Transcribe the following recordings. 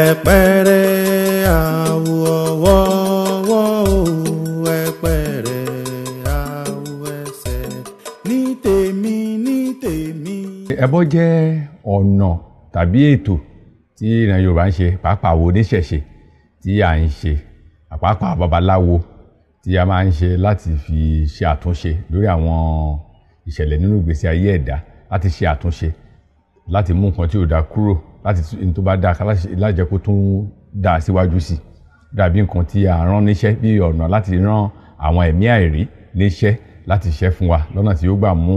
ẹ̀pẹ̀rẹ̀ àwọ̀wọ́wọ́ ẹ̀pẹ̀rẹ̀ àwọ̀ ẹsẹ̀ ní tèmi ní tèmi. ẹbọ jẹ́ ọ̀nà tàbí ètò tí ìran yorùbá ń ṣe pàápàá wo oníṣẹ̀ṣe tí à ń ṣe pàápàá babaláwo tí a máa ń ṣe láti fi ṣe àtúnṣe lórí àwọn ìṣẹ̀lẹ̀ nínú ìgbésí ayé ẹ̀dá láti ṣe àtúnṣe láti mú nǹkan tí ò dáa kúrò láti ní tó bá dáa ká láti jẹ́ kó tún dáa síwájú sí dàbí nǹkan tí a rán níṣẹ́ bí ọ̀nà láti rán àwọn ẹ̀mí àìrí níṣẹ́ láti ṣẹ́ fún wa lọ́nà tí ó gbà mú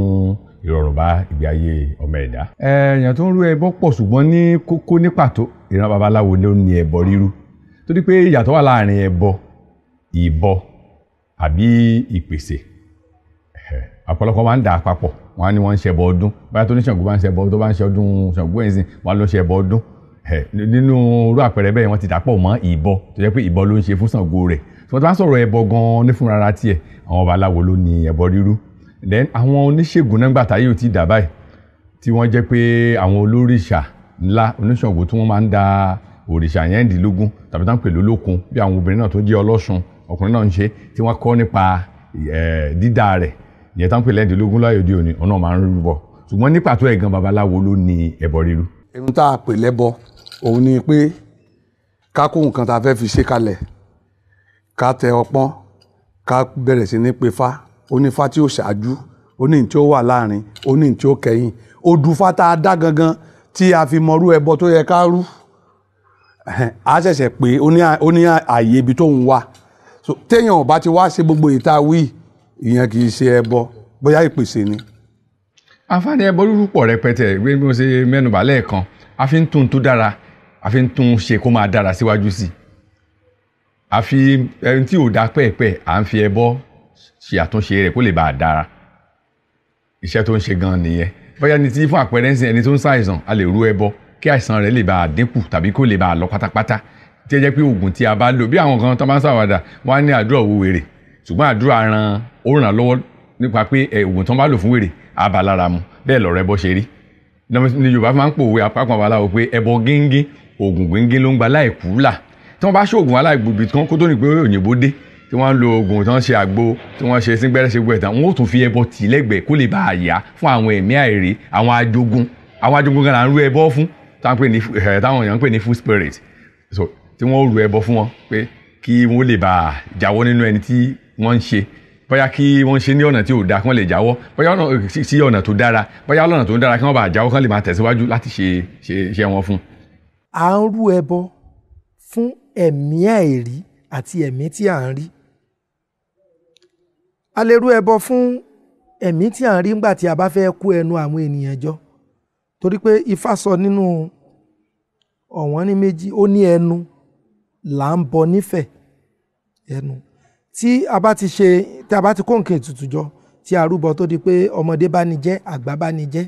ìrọ̀rùn bá ìgbé ayé ọmọ ẹ̀dá. èèyàn tó ń rú ẹbọ pọ̀ ṣùgbọ́n ní kókó ní pàtó ìran babaláwo ló ní ẹbọ rírú. Torí pé ìyàtọ̀ wà láàárín ẹbọ ìbọ àbí ìpèsè. Ọ̀pọ̀lọpọ̀ máa ń dà á papọ̀ wọ́n á ní wọ́n ń ṣẹbọ ọdún. Báyà tó ní Ṣàngó bá ń ṣẹbọ tó bá ń ṣe ọdún Ṣàngó ẹ̀sìn wọ́n á lọ ṣẹbọ ọdún. Nínú irú àpẹẹrẹ bẹ́ẹ̀ wọ́n ti dàpọ̀ mọ́ ìbọ tó jẹ́ pé ìbọ ló ń ṣe fún Ṣàngó rẹ̀. Ti bá sọ̀rọ̀ ẹbọ gan-an ní fúnra ara tiẹ̀ àwọn babaláwo ló ní ẹbọ rírú. Then àwọn oníṣègùn náà gbàtà yóò ti dà báyìí tí wọ́n jẹ́ pé àwọn tó rẹ̀ ìyẹn táwọn pèlú ẹ̀dínlógún láyé òde òní ọ̀nà máa ń rúbọ. Ṣùgbọ́n ní pàtó ẹ̀gan babaláwo ló ní ẹbọ ríru. ohun tá a pè lẹ́bọ òun ni pé ká kó nǹkan tá a fẹ́ fi ṣe kalẹ̀ ká tẹ ọpọ́n ká bẹ̀rẹ̀ sí ní pe fá onífá tí ó ṣáájú oní tí ó wà láàárín oní tí ó kẹ́yìn. Odùfá tá a dá gangan tí a fi mọrú ẹbọ tó yẹ ká rú. A ṣẹ̀ṣẹ̀ pé ó ní àyè ibi tó ń wà. Téèyàn bá ti wá ṣe gbogbo ìta wí ìyẹn kì í ṣe ẹbọ. Bóyá ìpèsè ni. àǹfààní ẹbọ rúrú pọ̀ rẹpẹtẹ. Bí mo ṣe mẹ́nubà lẹ́ẹ̀kan a fi ń tún tó dára a fi ń tún ṣe kó máa dára síwájú sí i. A fi ẹni tí ò dá pẹ́ẹ́pẹ́ à ń fi ẹbọ ṣe àtúnṣe rẹ̀ kó lè bá a dára. Iṣẹ́ tó ń ṣe gan nìyẹn. Bóyá ní ti fún àpẹẹrẹ ń sìn ẹni tó ń ṣàìsàn a lè rú ẹbọ kí àìsàn rẹ̀ lè bá a dínkù tàbí kó lè bá a lọ pátápátá. Tí ẹ jẹ́ pé oògùn tí a bá lò bí àwọn kan tó máa ń ṣàwàdà wọ́n á ní àdúrà owó wèrè ṣùgbọ́n àdúrà ran ó ràn lọ́wọ́ nípa pé oògùn ń bá lò fún wèrè á bá lára mu. Bẹ́ẹ̀ lọ̀rọ̀ ẹbọ ṣe rí. Ní Yorùbá máa ń pòwe apákan babaláwo pé ẹbọ gíngín oògùn gíngín ló ń gba láìkú là. Tí wọ́n bá ṣoògùn aláìgbòbí kan kó tó ní pé òyìnbó dé tí wọ́n lo oògùn tí wọ́n ṣe àgbo tí wọ́n ṣe síngbẹ́rẹ́ ṣe gbẹ̀tàn wọ́n ó tún fi ẹbọ tì lẹ́gbẹ̀ẹ́ kó lè bá a yá fún àwọn ẹ̀mí àìrí àwọn ajogun. Àwọn ajogun gan la ń rú ẹbọ fún táwọn èèyàn ń pè ní food spirit. Tí wọ́n rú ẹbọ fún wọn pé kí wọ́n lè bá a jáwọ́ nínú ẹni tí wọ́n ń ṣe. Bóyá kí wọ́n ṣe ní ọ̀nà tí ò dáa kí wọ́n lè jáwọ́. Bóyá sí ọ̀nà tó dára. Bóyá ọ̀nà tó dára kí wọ́n bá jáwọ́ kí wọ́n lè máa tẹ̀síwájú láti ṣe iṣẹ́ wọn fún. à ń rú ẹbọ fún ẹ̀mí àìrí àti ẹ̀mí tí à ń rí. A lè rú ẹbọ fún ẹ̀mí tí à ń rí ńgbà tí a bá fẹ́ kó ẹnu àwọn ènìyàn jọ. Torí pé ifá sọ nínú ọ̀wọ́n ní méjì ó ní ẹnu là ń bọ nífẹ̀ẹ́ ẹnu tí a bá ti ṣe tí a bá ti kó nǹkan ètùtù jọ tí a rúbọ tó di pé ọmọdé bá ní jẹ́ àgbà bá ní jẹ́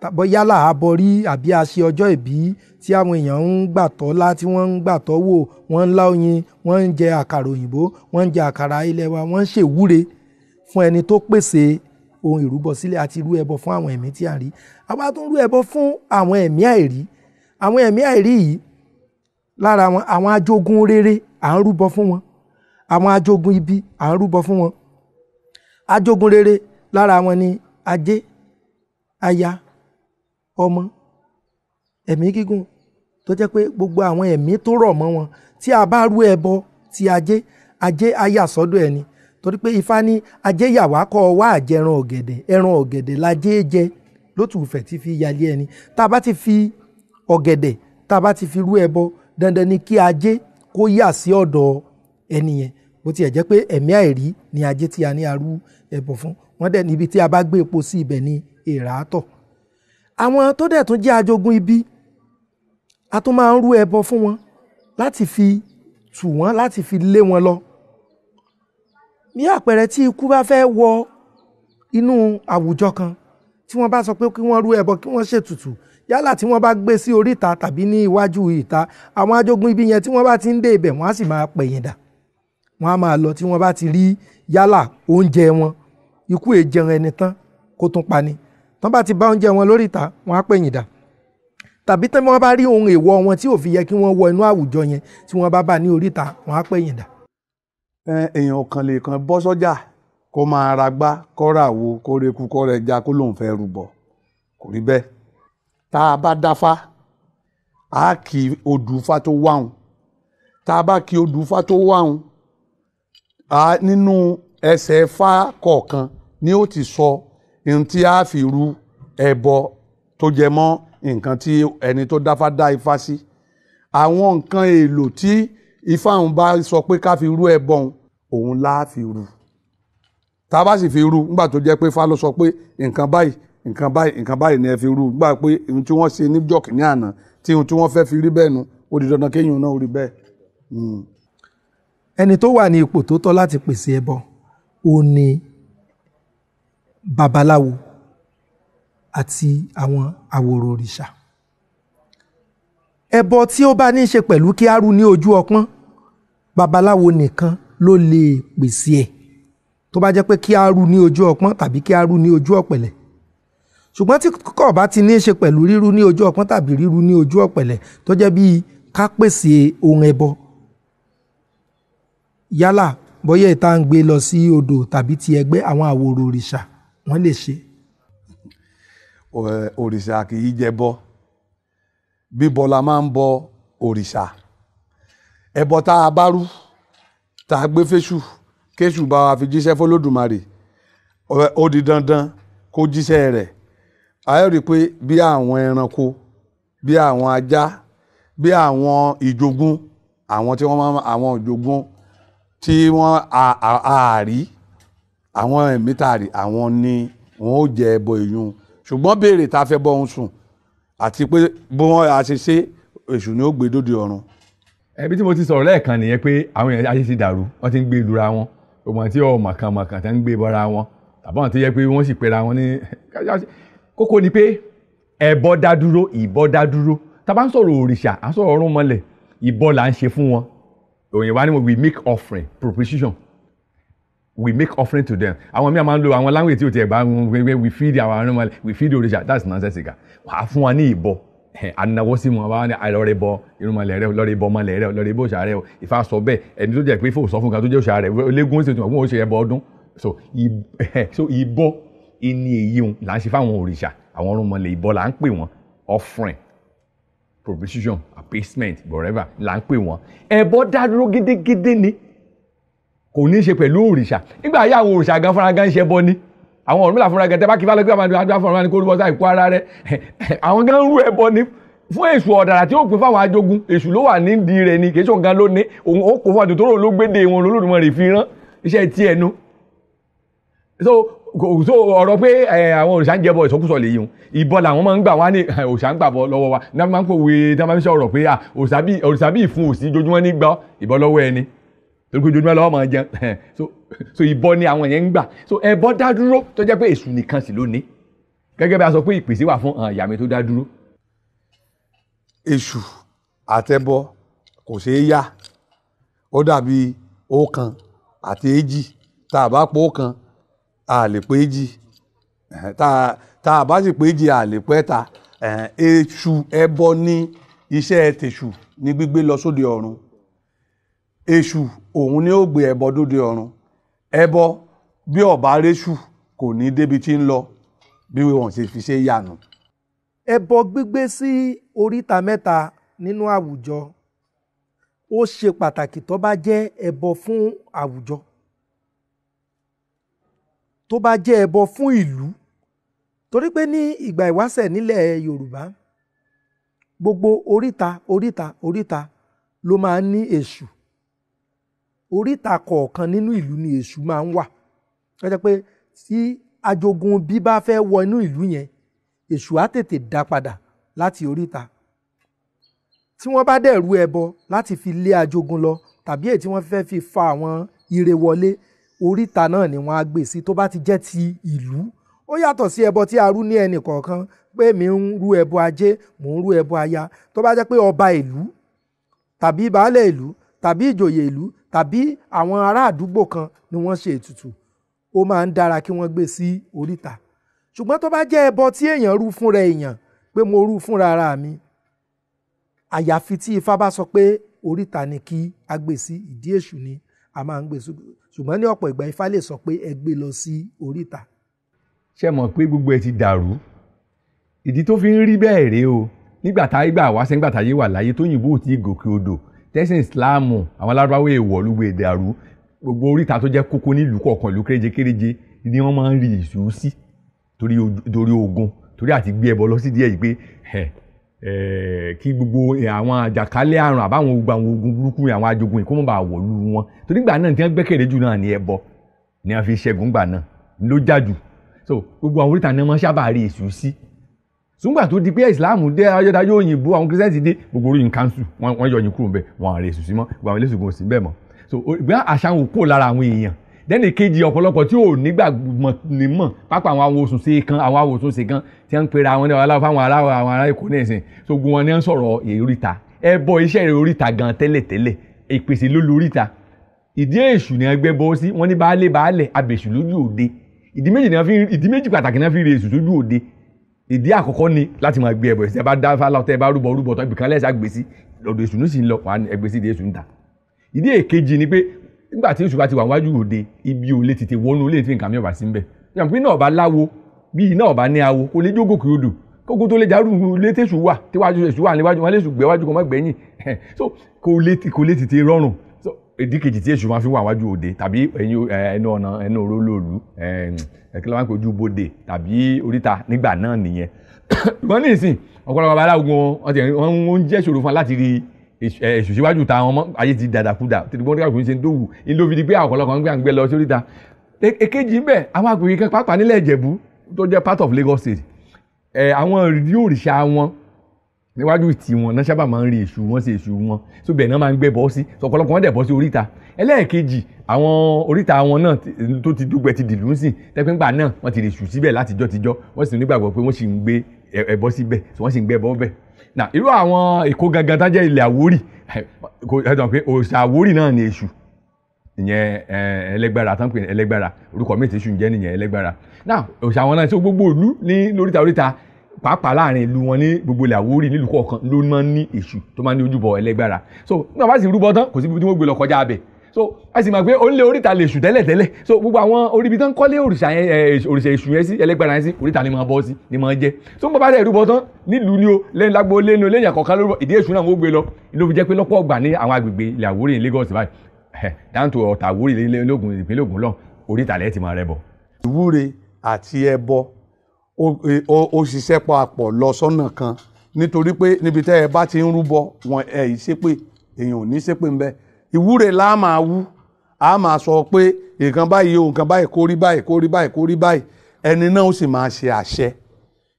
tàbọ̀ yálà àbọ̀rí àbí a ṣe ọjọ́ ìbí tí àwọn èèyàn ń gbàtọ́ lá tí wọ́n ń gbàtọ́ wò wọ́n ń lá oyin wọ́n ń jẹ àkàrà òyìnbó wọ́n ń jẹ àkàrà ilẹ̀ wa wọ́n ń ṣèwúre fún ẹni tó pèsè ohun ìrúbọ sílẹ̀ àti rú ẹbọ fún àwọn ẹ̀mí tí a rí. A bá tún rú ẹbọ fún àwọn ẹ̀mí àìrí. Àwọn ẹ̀mí àìrí yìí lára wọn àwọn ajogun rere à ń rúbọ fún wọn àwọn ajogun ibi à ń rúbọ fún wọn. Ajogun rere lára wọn ni ajé aya ọmọ ẹ̀mí gígùn tó jẹ́ pé gbogbo àwọn ẹ̀mí tó rọ̀ mọ́ wọn. Tí a bá rú ẹbọ ti ajé ajé aya sọ́dọ̀ ẹni. Torí pé ifá ní ajé yàwá kọ́ wá àjẹran ọ̀gẹ̀dẹ̀ ẹran ọ̀gẹ̀dẹ̀ lajé jẹ. Lótùfẹ̀ tí fi yalé ẹni. Tá a bá ti fi ọ̀gẹ̀dẹ̀ tá a bá ti fi rú ẹbọ dandan ni kí ajé kó yà sí ọ̀dọ̀ ẹni yẹn. Bó tiẹ̀ jẹ́ pé ẹ̀mí àìrí ni ajé tí a ní arú ẹbọ fún. Wọ́n dẹ̀ níbi tí a bá gbé epo sí ibẹ̀ ni èèrà á tọ̀ àwọn tó dẹ̀ tún jẹ́ ajogun ibi a tún máa ń rú ẹbọ fún wọn láti fi tù wọ́n láti fi lé wọn lọ. Ní àpẹẹrẹ tí ikú bá fẹ́ wọ inú àwùjọ kan tí wọ́n bá sọ pé kí wọ́n rú ẹbọ kí wọ́n ṣètùtù yálà tí wọ́n bá gbé sí oríta tàbí ní iwájú ìta àwọn ajogun ibi yẹn tí wọ́n bá ti ń dé ibẹ̀ wọ́n á sì máa pẹ̀yìn dà wọ́n á máa lọ tí wọ́n bá ti rí yálà oúnjẹ wọn ikú èjẹun ẹni tán kó tún pani tán bá ti bá oúnjẹ wọn lórí ìta wọ́n á pẹ̀yìn dà. Tàbí tí wọ́n bá rí ohun èèwọ̀ wọn tí ò fi yẹ kí wọ́n wọ inú àwùjọ yẹn tí wọ́n bá bá ní oríta wọ́n á pẹ̀yìn dà. èèyàn kan lè kan bọ́ sọ́jà kó máa ra gbá kó ra wo kó reku kó rẹja kó lóun fẹ́ rúbọ. Kò rí bẹ́ẹ̀. Tá a bá dáfá a kì í tó wáhùn tá a bá kì í tó wáhùn nínú ẹsẹ̀ fá kọ̀ọ̀kan ni ó ti sọ ohun tí a fi ru ẹbọ tó jẹ mọ́ nǹkan tí ẹni tó dáfá dá ifá sí. Àwọn nǹkan èlò tí ifá òun bá sọ pé ká fi rú ẹbọ òun òun lá fi rú tá a bá sì fi rú nígbà tó jẹ́ pé ifá ló sọ pé nǹkan báyìí nǹkan báyìí nǹkan báyìí ni ẹ fi rú nígbà pé ohun tí wọ́n ṣe níjọ́ kìíní àná tí ohun tí wọ́n fẹ́ fi rí bẹ́ẹ̀ nu ó di dandan kéèyàn náà rí bẹ́ẹ̀. Ẹni tó wà ní ipò tó tọ́ láti pèsè ẹbọ ó ní babaláwo àti àwọn àwòrò òrìṣà. Ẹbọ tí ó bá ní í ṣe pẹ̀lú kí á rú ní ojú ọpọ́n babaláwo nìkan ló lè pèsè ẹ̀. Tó bá jẹ́ pé kí á rú ní ojú ọpọ́n tàbí kí á rú ní ojú ọ̀pẹ̀lẹ̀. Ṣùgbọ́n tí kò bá ti ní í ṣe pẹ̀lú rírú ní ojú ọpọ́n tàbí rírú ní ojú ọ̀pẹ̀lẹ̀ tó jẹ́ bíi ká pèsè ohun ẹbọ yálà bóyá ìta ń gbé lọ sí odò tàbí ti ẹgbẹ́ àwọn àwòrò òrìṣà wọ́n lè ṣe. Òrìṣà kì í jẹ bọ. Bíbọ la máa ń bọ òrìṣà. Ẹbọ tá a bá rú tá a gbé fésù kéṣù bá wa fi jíṣẹ́ fọlọ́dùmarè ó di dandan kó jíṣẹ́ rẹ̀. A yóò rí i pé bí àwọn ẹranko bí àwọn ajá bí àwọn ìjogún àwọn tí wọ́n máa àwọn ìjogún tí wọ́n a- a- a rí àwọn ẹ̀mí tá a rí àwọn ni wọ́n ó jẹ ẹbọ ìyún ṣùgbọ́n béèrè tá a fẹ́ bọ́ ohun sùn àti pé bí wọ́n a ṣe ṣe èṣù ni ó gbé dóde ọ̀run. ẹbí tí mo ti sọ̀rọ̀ lẹ́ẹ̀kan nìyẹn pé àwọn èèyàn ayé ti dàrú wọ́n ti ń gbé lura wọn ọmọ tí ọ̀ mọ̀kànmọ̀kàn tẹ́ ń gbé bọ́ra wọn tàbí àwọn tó yẹ pé wọ́n sì pera wọn ní. kókó ni pé ẹbọ dá dúró ìbọ dá dúró tá a bá ń sọ̀rọ̀ òrìṣà à ń sọ̀rọ̀ ọ̀run mọ́lẹ̀ ìbọ là ń ṣe fún wọn òyìnbá ni mo we make offering proposition. We make offering to them. Àwọn míì máa ń lo àwọn language tí o ti ẹ̀ bá wé we feed our animal we feed òrìṣà that's nonsense ga wàá fún wa ní ìbọ. Anáwó sí wọn wá ní àìlọ́rẹ̀ bọ irúnmọlẹ̀ rẹ lọ́rẹ̀ bọ ọmọlẹ̀ rẹ lọ́rẹ̀ bọ òṣà rẹ o. Ìfà sọ bẹ́ẹ̀ ẹni tó jẹ́ pé fò sọ fún kan tó jẹ́ òṣà rẹ olégún ṣètò àwọn òṣèré ẹbọ ọdún. So so ìbọ ìní èyí là ń ṣe fáwọn òrìṣà àwọn irúnmọlẹ̀ ìbọ là ń pè wọ́n. Offering proposition appeasement whatever là ń pè wọ́n. Ẹbọ dá dúró gédégédé ni. Kò ní í ṣe pẹ̀lú òrìṣà. Nígbà ayé àwọn òrìṣà gan fúnra gan ń ṣe bọ́ ní àwọn ọ̀rọ̀ mìíràn fúnra gan tẹ́ bá kí fálẹ́ àdúrà fúnra ní kó ló bọ́ sáà ìkó ara rẹ̀. Àwọn gan ń rú ẹbọ ní fún èṣù ọ̀dàrà tí ó pè fáwọn ajogun èṣù ló wà nídìí rẹ̀ ni. Kì í ṣe òun gan ló ní. Òun ó kó fún àdùn tó rò ló wọn lólùmọ̀ fi rán. Iṣẹ́ tí ẹnu so so ọ̀rọ̀ pé àwọn òrìṣà ń jẹbọ ìsọkúsọ lè yìí ìbọn làwọn máa ń gbà wá ní òrìṣà ń gbàbọ lọ́wọ́ wa. Ní wọ́n máa ń pòwe tí wọ́n máa ń sọ̀rọ̀ pé òrìṣà bí ìfun òsì jojúmọ́ ní gbà ìbọn lọ́wọ́ ẹni. Torí pé ojoojúmọ́ lọ́wọ́ máa jẹun. So ìbọn ni àwọn yẹn ń gbà. So ẹbọ dá dúró tó jẹ́ pé èṣù nìkan sì ló ní. Gẹ́gẹ́ bí a sọ pé ìpèsè wà fún mi tó dá dúró. Èṣù àtẹbọ kò ṣeé yá. Pọ̀ ọ̀kan a lè pé tá a- bá sì pé a lè pẹ́ ta èṣù ẹbọ ní iṣẹ́ tèṣù ní gbígbé lọ sóde ọ̀run. Èṣù òun ni ó gbé ẹbọ dóde ọ̀run. Ẹbọ bí ọba réṣù kò ní débi tí ń lọ bí wọn ṣe fi ṣe yànù. ẹbọ gbígbé sí oríta mẹ́ta nínú àwùjọ ó ṣe pàtàkì tó bá jẹ́ ẹbọ fún àwùjọ tó bá jẹ́ ẹbọ fún ìlú. Torí pé ní ìgbà ìwáṣẹ̀ nílẹ̀ Yorùbá gbogbo oríta oríta oríta ló máa ń ní èṣù. Oríta kọ̀ọ̀kan nínú ìlú ni èṣù máa ń wà. Ó jẹ́ pé tí ajogun bí bá fẹ́ wọ inú ìlú yẹn èṣù á tètè dá padà láti oríta. Tí wọ́n bá dẹ̀ rú ẹbọ láti fi lé ajogun lọ tàbí èyí tí wọ́n fẹ́ fi fa àwọn ire wọlé oríta náà ni wọ́n á gbé sí tó bá ti jẹ́ ti ìlú. Ó yàtọ̀ sí ẹbọ tí a rú ní ẹnì kọ̀ọ̀kan pé mi ń rú ẹbọ ajé mò ń rú ẹbọ aya. Tó bá jẹ́ pé ọba ìlú tàbí baálé ìlú tàbí ìjòyè ìlú tàbí àwọn ará àdúgbò kan ni wọ́n ṣe ètùtù ó máa ń dára kí wọ́n gbé sí oríta. Ṣùgbọ́n tó bá jẹ́ ẹbọ tí èèyàn rú fúnra èèyàn pé mo rú fúnra ara mi àyàfi tí ifá bá sọ pé oríta ni kí a gbé sí ìdí èṣù ni a máa ń gbé sí ṣùgbọ́n ní ọ̀pọ̀ ìgbà ifá lè sọ pé ẹ gbé lọ sí oríta. ṣé mọ̀ pé gbogbo ẹ ti dàrú? Ìdí tó fi ń rí bẹ́ẹ̀ rèé o. Nígbà tá ìgbà wá sẹ́ńgbà táyé wà láyé tó yìnbó ò tí ì gòkè odò tẹ́sán ìsìláàmù àwọn alárúbáwò èèwọ̀ ló gbé dàrú. Gbogbo oríta tó jẹ́ kókó nílùú kọ̀ọ̀kan ìlú kéréje kéréje ni wọ́n máa ń rí ìṣú sí torí ogun torí àti gbé ẹbọ lọ sí díẹ̀ yìí pé kí gbogbo àwọn àjàkálẹ̀ àrùn àbáwọn gbogbo àwọn ogun burúkú àwọn ajogun ìkó mọ̀ bá wọ̀lú wọn. Torí gbà náà tí wọ́n gbẹ́kẹ̀lé jù náà ní ẹbọ ni wọ́n fi ṣẹ́gun gbà náà ló jájú so gbogbo àwọn oríta náà máa sábà rí èṣù sí. Sùgbà tó di pé islam dé ayọ́dájọ́ òyìnbó àwọn kírísítẹ́nì dé gbogbo orí kanṣu wọ́n yọ yín kúrò bẹ́ẹ̀ wọ́n àrẹ èṣù sí mọ́ gbogbo àwọn eléṣùgbọ́n sí bẹ́ẹ̀ mọ́. So bí àṣà wọn kó lára àwọn èèyàn dẹ́nì kejì ọ̀pọ̀lọpọ̀ tí ò nígbà nímọ̀ pápá àwọn awòsùn ṣe kan àwọn awòsùn ṣe kan tí wọ́n ń pera àwọn aláwọ̀ fáwọn aláwọ̀ àwọn ará èkó náà sìn so gbogbo wọn ni wọ́n sọ̀rọ̀ èríta. Ẹbọ iṣẹ́ èríta gan tẹ́lẹ̀tẹ́lẹ̀. Ìpèsè ló lóríta ìdí èṣù ni ẹgbẹ́ bọ́ sí. Wọ́n ní baálé baálẹ̀ abèṣù lójú òde. Ìdí méjì náà fi ìdí méjì pàtàkì náà fi rí èṣù sójú òde. Ìdí àkọ́kọ́ ni láti máa gbé ẹbọ ìṣẹ́ bá dá fálá tẹ́ bá rúbọ rúbọ tó ibìkan lẹ́sà gbèsè lọ́dọ̀ èṣù ní sì ń lọ wà ẹgbẹ́ sí ìdí èṣù ń ta. Ìdí èkejì ni pé nígbà tí èṣù bá ti wà wájú òde ibi ò lè tètè wọnú lè fi nǹkan mi ọ̀bà sí ń bẹ̀ yàtọ̀ pé náà ọba láwo bí iná ọba ní awo kò lè jókòó kí odò. Kókó tó lè járù lé tẹ̀sù wà tíwájú èṣù wà níwájú wọn lè sùn gbẹ́wájú kọ́ mọ́ gbẹ̀yìn. So kò lè tètè rọrùn. So ìdí kejì tí èṣù máa fi wà wájú òde tàbí ẹnu ọ̀nà ẹnu òró lòlù ẹ̀kí lọ́wọ́ ojú bodè tàbí oríta nígbà náà nìyẹn. Wọ́n ní ìsìn ọ̀pọ̀lọpọ̀ babaláwo wọn ń jẹ́ ìṣòro fún wa láti rí èṣù síwájú ta àwọn ọmọ ayé ti dàdàkúdà tí wọ́n dẹ́gbàgbọ́ ṣe ń dòwù ní ló fi di pé ọ̀pọ̀lọpọ̀ ń gbé àgbẹ̀ lọ sórí ta. Èkejì ń bẹ àwọn àgbègbè kan pàápàá nílẹ̀ Ìjẹ̀bú tó jẹ́ part of Lagos State. Àwọn ìdí òrìṣà wọn níwájú ìtì wọn náà sábà máa ń rí èṣù wọn sí èṣù wọn. Tó bẹ́ẹ̀ náà máa ń gbé bọ́ sí. Ọ̀pọ̀lọpọ̀ wọn dẹ̀ bọ́ sí oríta. Ẹlẹ́ẹ̀kejì àwọn oríta wọn náà tó ti dúgbẹ́ ti dìlú sí tẹ́pẹ́ngbà náà wọ́n ti rí èṣù síbẹ̀ látijọ́ tijọ́ wọ́n sì nígbàgbọ́ pé wọ́n sì ń gbé ẹbọ síbẹ̀. Wọ́n sì ń gbé ẹbọ bẹ̀ na irú àwọn èkó gangan tán jẹ́ ilẹ̀ àwórì. Kò pé òòṣà àwórì náà ni èṣù. Ìyẹn ẹlẹgbẹ́ra tán ní ẹlẹgbẹ́ra orúkọ méjì èṣù ń jẹ́ nìyẹn ẹlẹgbẹ́ra náà òòṣà àwọn náà tí gbogbo ìlú ní lóríta oríta pàápàá láàárín ìlú wọn ní gbogbo ilẹ̀ àwórì nílùú kọ̀ọ̀kan ló máa ń ní èṣù tó máa ń ní ojúbọ ẹlẹgbẹ́ra so nígbà bá sì rúbọ tán kò síbi tí wọ́n gbé lọ kọjá abẹ so a sì máa gbé onílé oríta lè ṣù tẹ́lẹ̀ tẹ́lẹ̀ so gbogbo àwọn oríbi tán kọ́lé òrìṣà yẹn òrìṣà èṣù yẹn sí ẹlẹ́gbẹ̀rẹ̀ yẹn sí oríta ni máa bọ́ sí ni máa jẹ́. So ń bọ́ bá dẹ̀ rúbọ tán nílùú ni o lẹ́yìn lágbo lẹ́nu lẹ́yìn àkọ́kọ́ lórúbọ ìdí èṣù náà wọ́n gbé lọ. Ló fi jẹ́ pé lọ́pọ̀ ọgbà ní àwọn agbègbè ilẹ̀ Àwórì ní Lagos báyìí. Down to Ọ̀tà Àwórì ìpínlẹ̀ Ògùn lọ oríta lẹ́ẹ̀ ti máa rẹ bọ̀. ìwúre àti ẹbọ ó ṣiṣẹ́ papọ̀ lọ sọ́nà kan. Nítorí pé níbi tẹ́ ẹ bá ti ń rúbọ wọn ẹ̀ ì ṣépè èèyàn ò ní ṣépè ń bẹ ìwúre la máa wú. A máa sọ pé nǹkan báyìí o nǹkan báyìí kó rí báyìí kó rí báyìí kó rí báyìí. Ẹni náà ó sì máa ṣe àṣẹ.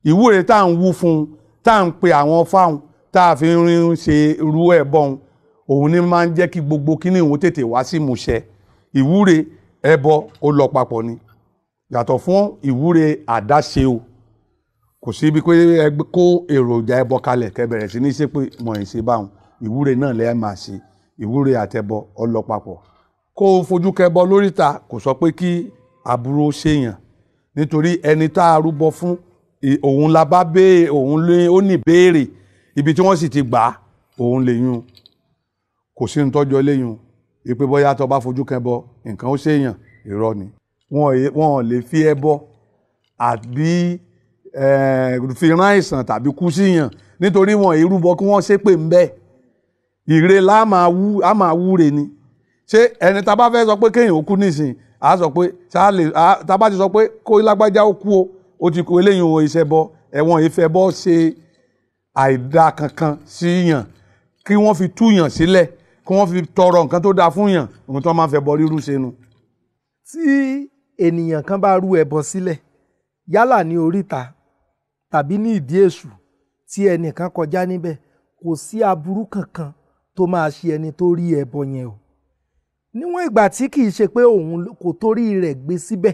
Ìwúre tá à ń wú fún un tá à ń pe àwọn fáwọn tá a fi ń ṣe irú ẹ̀ bọ́n òun ni máa ń jẹ́ kí gbogbo kíní òun tètè wá sí ìmúṣẹ. Ìwúre ẹbọ ó lọ papọ̀ ni. Yàtọ̀ fún ìwúre àdáṣe o. Kò sí ibi pé ẹ kó èròjà ẹbọ kalẹ̀ kẹ́ sí ní ṣe pé mọ̀ ẹ̀ ṣe báwọn ìwúre náà lẹ́ẹ̀ máa ṣe ìwúre àtẹbọ ó lọ papọ̀ kó o fojú kẹbọ lóríta kò sọ pé kí àbúrò ṣèyàn nítorí ẹni tá a rúbọ fún òun la bá béèrè òun lé ó ní béèrè ibi tí wọ́n sì ti gbà á òun lè yún. Kò sí ní tọ́jọ́ léyún ìpè bóyá tó bá fojú kẹbọ nǹkan ó ṣèyàn irọ́ ni. Wọn ò lè fi ẹbọ àbí fi rán àìsàn tàbí kú síyàn nítorí wọn ìrúbọ kí wọ́n ṣépè ń bẹ́ẹ̀ ìre la máa wú a máa wúre ni. Ṣé ẹni tá a bá fẹ́ sọ pé kéèyàn ó kú nísìnyí a sọ pé tá a bá ti sọ pé kó lágbájá ó kú o ó ti kú eléyìí o iṣẹ́ bọ. Ẹ̀wọ̀n ìfẹ́ bọ́ ṣe àìdá kankan sí yàn. Kí wọ́n fi túyàn sílẹ̀ kí wọ́n fi tọrọ nǹkan tó dáa fún yàn ohun tó máa fẹ́ bọ rírú ṣe nu. tí ènìyàn kan bá rú ẹbọ sílẹ̀ yálà ní oríta tàbí ní ìdí èṣù tí ẹnìkan kọjá níbẹ̀ kò sí aburú kankan tó máa ṣe ẹni tó rí ẹbọ yẹn o. Níwọ̀n ìgbà tí kì í ṣe pé òun kò torí rẹ̀ gbé síbẹ̀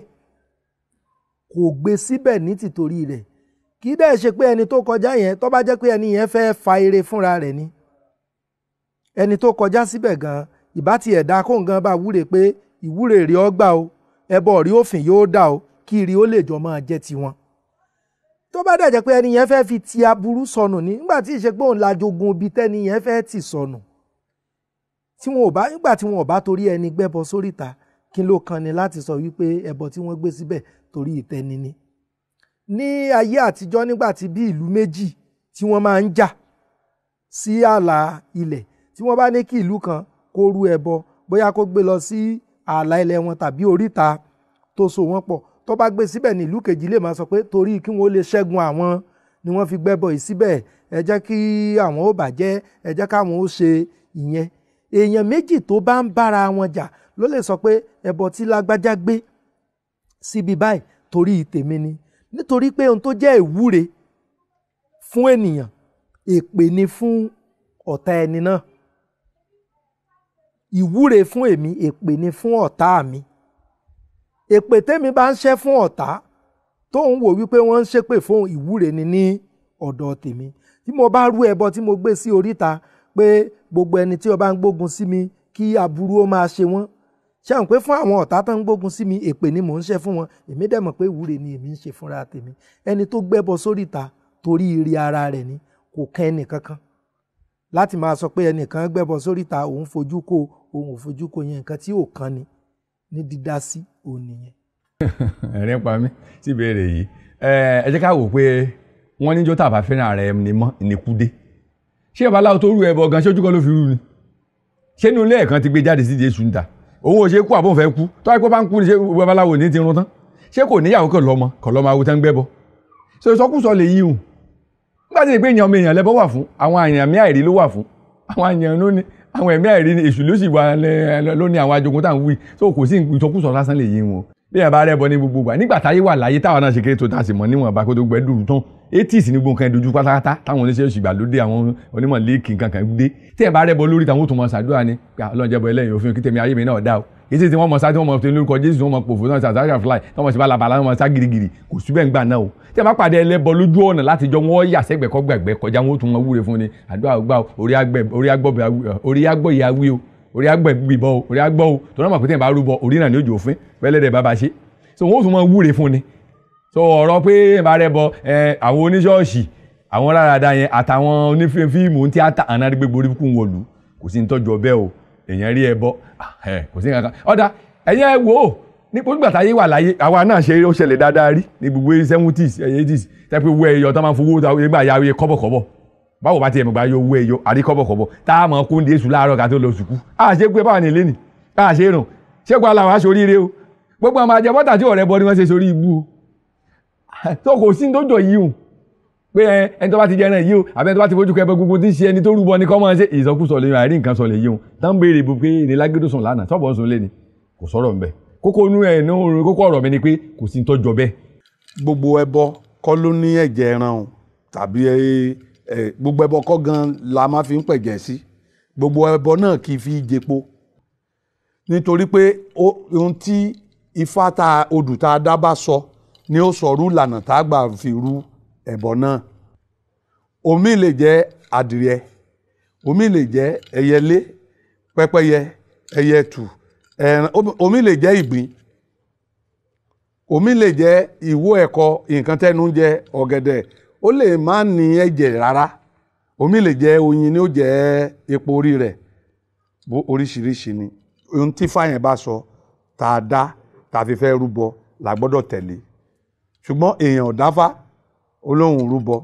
kò gbé síbẹ̀ ní tìtorí rẹ̀. Kì í dẹ̀ ṣe pé ẹni tó kọjá yẹn tó bá jẹ́ pé ẹni yẹn fẹ́ fa ire fúnra rẹ̀ ni. Ẹni tó kọjá síbẹ̀ gan ìbá ti ẹ̀dá kó nǹkan bá wúre pé ìwúre rí ọgbà o ẹbọ rí òfin yóò dà o kí rí ó lè jọ máa jẹ́ tiwọn. tó bá dẹ̀ jẹ́ pé ẹni yẹn fẹ́ fi ti aburú sọnù ní nígbà tí ìṣe pé òun la ibi tẹ́ni yẹn fẹ́ tì sọnù tí wọn ò bá nígbà tí wọn ò bá torí ẹni gbẹ́bọ sóríta kí ló kan ni láti sọ wípé ẹbọ tí wọ́n gbé síbẹ̀ torí ìtẹ́ni ni. ní ayé àtijọ́ nígbà tí bí ìlú méjì tí wọ́n máa ń jà sí ààlà ilẹ̀ tí wọ́n bá ní kí ìlú kan kó rú ẹbọ bóyá kó gbé lọ sí ààlà ilẹ̀ wọn tàbí oríta tó so wọ́n pọ̀ tó bá gbé síbẹ̀ ní ìlú kejì lè máa sọ pé torí kí wọ́n lè ṣẹ́gun àwọn ni wọ́n fi gbẹ́bọ yìí síbẹ̀ ẹ jẹ́ kí àwọn ó bàjẹ́ ẹ jẹ́ káwọn ó ṣe ìyẹn èèyàn méjì tó bá ń bára wọn jà ló lè sọ pé ẹbọ tí lágbájá gbé síbi báyìí torí tèmi ni. Nítorí pé ohun tó jẹ́ ìwúre fún ènìyàn èpè ni fún ọ̀tá ẹni náà. Ìwúre fún èmi èpè ni fún ọ̀tá mi. Èpè tẹ́mi bá ń ṣẹ́ fún ọ̀tá tó ń wò wípé wọ́n ń ṣépè fún ìwúre ni ní ọ̀dọ̀ tèmi. Tí mo bá rú ẹbọ tí mo gbé sí oríta pé gbogbo ẹni tí ó bá ń gbógun sí mi kí aburú ó máa ṣe wọ́n. Ṣe hàn pé fún àwọn ọ̀tá tó ń gbógun sí mi èpè ni mò ń ṣe fún wọn. Èmi dẹ̀ mọ̀ pé ìwúre ni èmi ń ṣe fúnra tèmi. Ẹni tó gbẹ́bọ sóríta torí ire ara rẹ̀ ni kò kẹ́ ẹnì kankan. Láti máa sọ pé ẹnìkan gbẹ́bọ sóríta òun fojú kó òun ò fojú kó yẹn nǹkan tí ò kan ni ní dídá sí òun nìyẹn. ẹ̀rín pa mí sí ìbéèrè yìí. Ẹ jẹ́ ká wò pé wọ́n níjọ́ tàbá fẹ́ràn rẹ̀ ni mọ́ ìníkú dé ṣé babaláwo tó rú ẹbọ gan ṣojú kan ló fi rú ni? Ṣé inú ilé ẹ̀kan ti gbé jáde sí jésù ń ta? Òun ò ṣe kú àbóun fẹ́ kú. Tó wáyé bá ń kú ni ṣé babaláwo ní ti run tán? Ṣé kò níyàwó kò lọ́mọ? Kò lọ́mọ awùtán gbẹ́bọ. Ṣé ìsọkúsọ lè yí hùn nígbà tí ìpè èèyàn ọmọ èèyàn wà fún àwọn èèyàn mí àìrí ló wà fún. Àwọn ń bí ẹ bá rẹ́bọ ní gbogbo gbà nígbà táyé wà láyé táwọn náà ṣe kéré tó tà sí mọ níwọ̀n bá kó tó gbẹ dùrù tán eighties ní gbogbo nǹkan dojú pátápátá táwọn oníṣẹ́ òṣìgbà ló dé àwọn onímọ̀ léèkì nǹkan kan dé. Tí ẹ bá rẹ́bọ lórí táwọn tó mọ ṣàdúrà ni ọlọ́run jẹ́bọ ẹlẹ́yìn òfin kí tèmi ayé mi náà dá o. Èsì tí wọ́n mọ̀ sá tí wọ́n mọ̀ tó lórúkọ jésù wọ́n mọ̀ pòfò náà sàtàkà fly tí wọ́n mọ̀ sí balabala wọ́n mọ̀ sá girigiri kò sí bẹ́ẹ̀ ń gbà náà o. Tí ẹ bá pàdé ẹlẹ́bọ lójú ọ̀nà láti jọ wọ́n yà sẹ́gbẹ̀ kọ́ gbẹ̀gbẹ́ kọjá wọn ó tún wọn wúre fún ni. Àdúrà gbà orí agbọ́ ìyá wí o orí agbọ́ ìbọn o orí agbọ́ o. Náà mọ̀ pé tí ẹ bá rúbọ orí náà ní òjò òfin pẹ́lẹ́dẹ̀ bá ba ṣe. So wọn tún wọn wúre fún ni. So ọ̀rọ̀ pé ẹ bá rẹ́bọ àwọn oníṣọ́ọ̀ṣì àwọn rárá yẹn àtàwọn onífíìmù tíátà ànárígbé gborí kún wọlú. Kò sí ní tọ́jú ọbẹ̀ o. Èèyàn rí ẹbọ. Kò sí nǹkan ọ̀dà ẹ̀yìn ẹ̀ wò ó nígbà táyé wà láyé àwa náà ṣe ó ṣẹlẹ̀ dáadáa rí ní gbogbo seventies eighties. Tẹ́pẹ́ owó ẹ̀yọ tó máa ń fowó ya oyè kọ́bọ̀kọ́bọ̀ báwo bá tiẹ̀ mọ̀ gbà yọ owó ẹ̀yọ àrí kọ́bọ̀kọ́bọ̀ tá a mọ̀ ń de èṣù láàárọ̀ ká tó lọ sùkú. A ṣe pé báwa ní ilé a ṣe rùn. Ṣé aláwọ̀ aṣọ oríire o? Gbogbo àwọn àjẹbọ́tà tí ọ̀rẹ́ bọ ni wọ́n ṣe sórí ibú o. Tó kò sí ní tó jọ yìí o pé ẹni tó bá ti jẹ ẹran yìí o àbẹ tó bá ti fojú kẹbẹ gbogbo tí ń ṣe ẹni tó rúbọ ni kọ́ máa ṣe ìsọkúsọ lè àìrí nǹkan sọ lè yí o tán ń béèrè bó pé ní lágédó sùn lánàá. Sọ́bọ̀ ń sùn lé ni. Kò sọ̀rọ̀ ń bẹ̀. Kókó inú ẹ̀ ní orin kókó ọ̀rọ̀ mi ni pé kò sí ní tọ́jọ bẹ́ẹ̀. gbogbo ẹbọ kọ́ ló ní ẹ̀jẹ̀ ẹran o tàbí gbogbo ẹbọ kọ́ gan la máa fi ń pẹ̀jẹ̀ sí gbogbo ẹbọ náà kì í fi jẹpo nítorí pé ohun tí ifá ta odù tá dá bá sọ ni ó sọ lànà tá a gbà fi rú ẹbọ náà. Omi lè jẹ adìrẹ omi lè jẹ ẹyẹlé pẹ́pẹ́yẹ ẹyẹtù omi lè jẹ ìgbín omi lè jẹ ìwó ẹ̀kọ nǹkan tẹnu jẹ ọ̀gẹ̀dẹ̀ ó lè má ní ẹ̀jẹ̀ rárá. Omi lè jẹ oyin ni ó jẹ epo orí rẹ̀. Bó oríṣiríṣi ni. Ohun tí fáyẹn bá sọ tá a dá tá a fi fẹ́ rúbọ la gbọ́dọ̀ tẹ̀lé. Ṣùgbọ́n èèyàn ò dáfá olóhùn rúbọ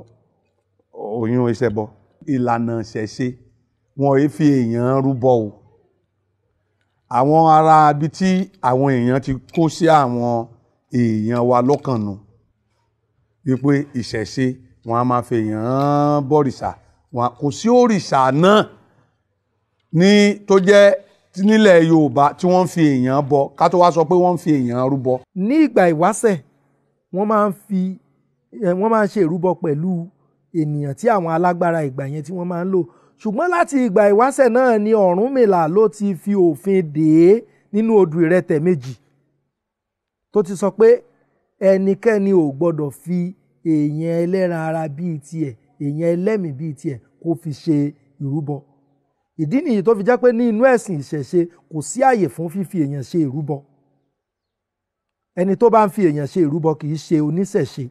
oyún ìṣẹbọ ìlànà ṣẹṣe wọn ò fi èèyàn rúbọ o. Àwọn ará ibi tí àwọn èèyàn ti kó sí àwọn èèyàn wa lọ́kànnù wípé ìṣẹ̀ṣe wọn a máa fi èèyàn bọ̀rìṣà. Wọn kò sí òrìṣà náà ní tó jẹ́ nílẹ̀ Yorùbá tí wọ́n ń fi èèyàn bọ. Ká tó wá sọ pé wọ́n ń fi èèyàn rúbọ. ní ìgbà ìwáṣẹ̀ wọ́n máa ń fi wọ́n máa ń ṣe ìrúbọ pẹ̀lú ènìyàn tí àwọn alágbára ìgbà yẹn tí wọ́n máa ń lò. Ṣùgbọ́n láti ìgbà ìwáṣẹ̀ náà ni Ọ̀rúnmìlà ló ti fi òfin dè é nínú odù ìrẹtẹ̀ méjì tó ti sọ pé ẹnikẹ́ni ò gbọ́dọ̀ fi èèyàn ẹlẹ́ran ara bíi tiẹ̀ èèyàn ẹlẹ́mìí bíi tiẹ̀ kó fi ṣe ìrúbọ. Ìdí nìyí tó fi jẹ́ pé ní inú ẹ̀sìn ìṣẹ̀ṣe kò sí àyè fún fífi èèyàn ṣe ìrúbọ. Ẹni tó bá ń fi èèyàn ṣe ìrúbọ kì í ṣe oníṣẹ̀ṣe.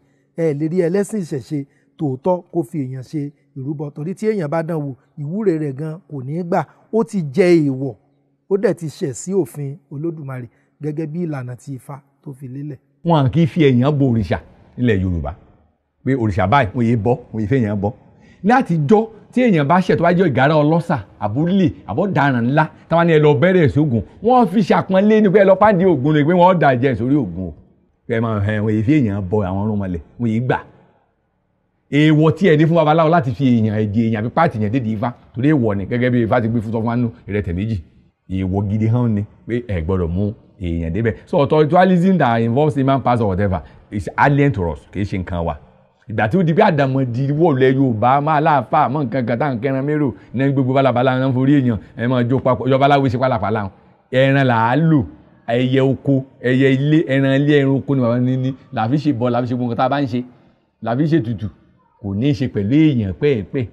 Ẹ lè rí ẹlẹ́sìn ìṣẹ̀ṣe tòótọ́ kó fi èèyàn ṣe ìrúbọ torí tí èèyàn bá dán wò ìwúre rẹ̀ gan kò ní í gbà. Ó ti jẹ èèwọ̀ ó dẹ̀ ti ṣẹ̀ sí òfin olódùmarè gẹ́gẹ́ bí ìlànà tí ifá tó fi lélẹ̀. wọn kì í fi èèyàn bo òrìṣà nílẹ̀ yorùbá pé òrìṣà báyìí wọ́n yé bọ́ wọ́n yé fẹ́ èèyàn bọ́. Láti jọ́ tí èèyàn bá ṣẹ̀ tó bá jẹ́ ìgárá ọlọ́ṣà àbúlé àbọ̀daràn ńlá táwọn ni ẹ lọ sógun wọ́n fi ṣàpọ́nlé ní pé ẹ lọ ògùn rẹ̀ pé wọ́n dà jẹ́ sórí ògùn o. Pé ẹ máa hẹ̀ wọ́n yé fi èèyàn bọ àwọn ọrùn mọ́lẹ̀ wọ́n yé gbà. Èèwọ̀ tí ẹ fún babaláwo láti fi èèyàn ẹ̀jẹ̀ èèyàn àbí pààtì yẹn dédìí ifá torí èèwọ̀ ni gẹ́gẹ́ bí ifá ti gbé fún tọ́fúnmánú ìrẹtẹ̀ hàn ni wa ìgbà tí ó di pé àdàmọ̀dì wọ̀lẹ̀ yorùbá máa láàfà mọ̀ nǹkan kan táwọn kẹran mérò ní gbogbo balabala náà forí èèyàn ẹ máa jó papọ̀ ìjọba aláwo ṣe pálapàla wọn. Ẹran là á lò ẹyẹ oko ẹyẹ ilé ẹran ilé ẹran oko ni bàbá ní ní làfi ṣe bọ làfi ṣe gbogbo tá a bá ń ṣe làfi ṣe tutù. Kò ní í ṣe pẹ̀lú èèyàn pẹ́ẹ́pẹ́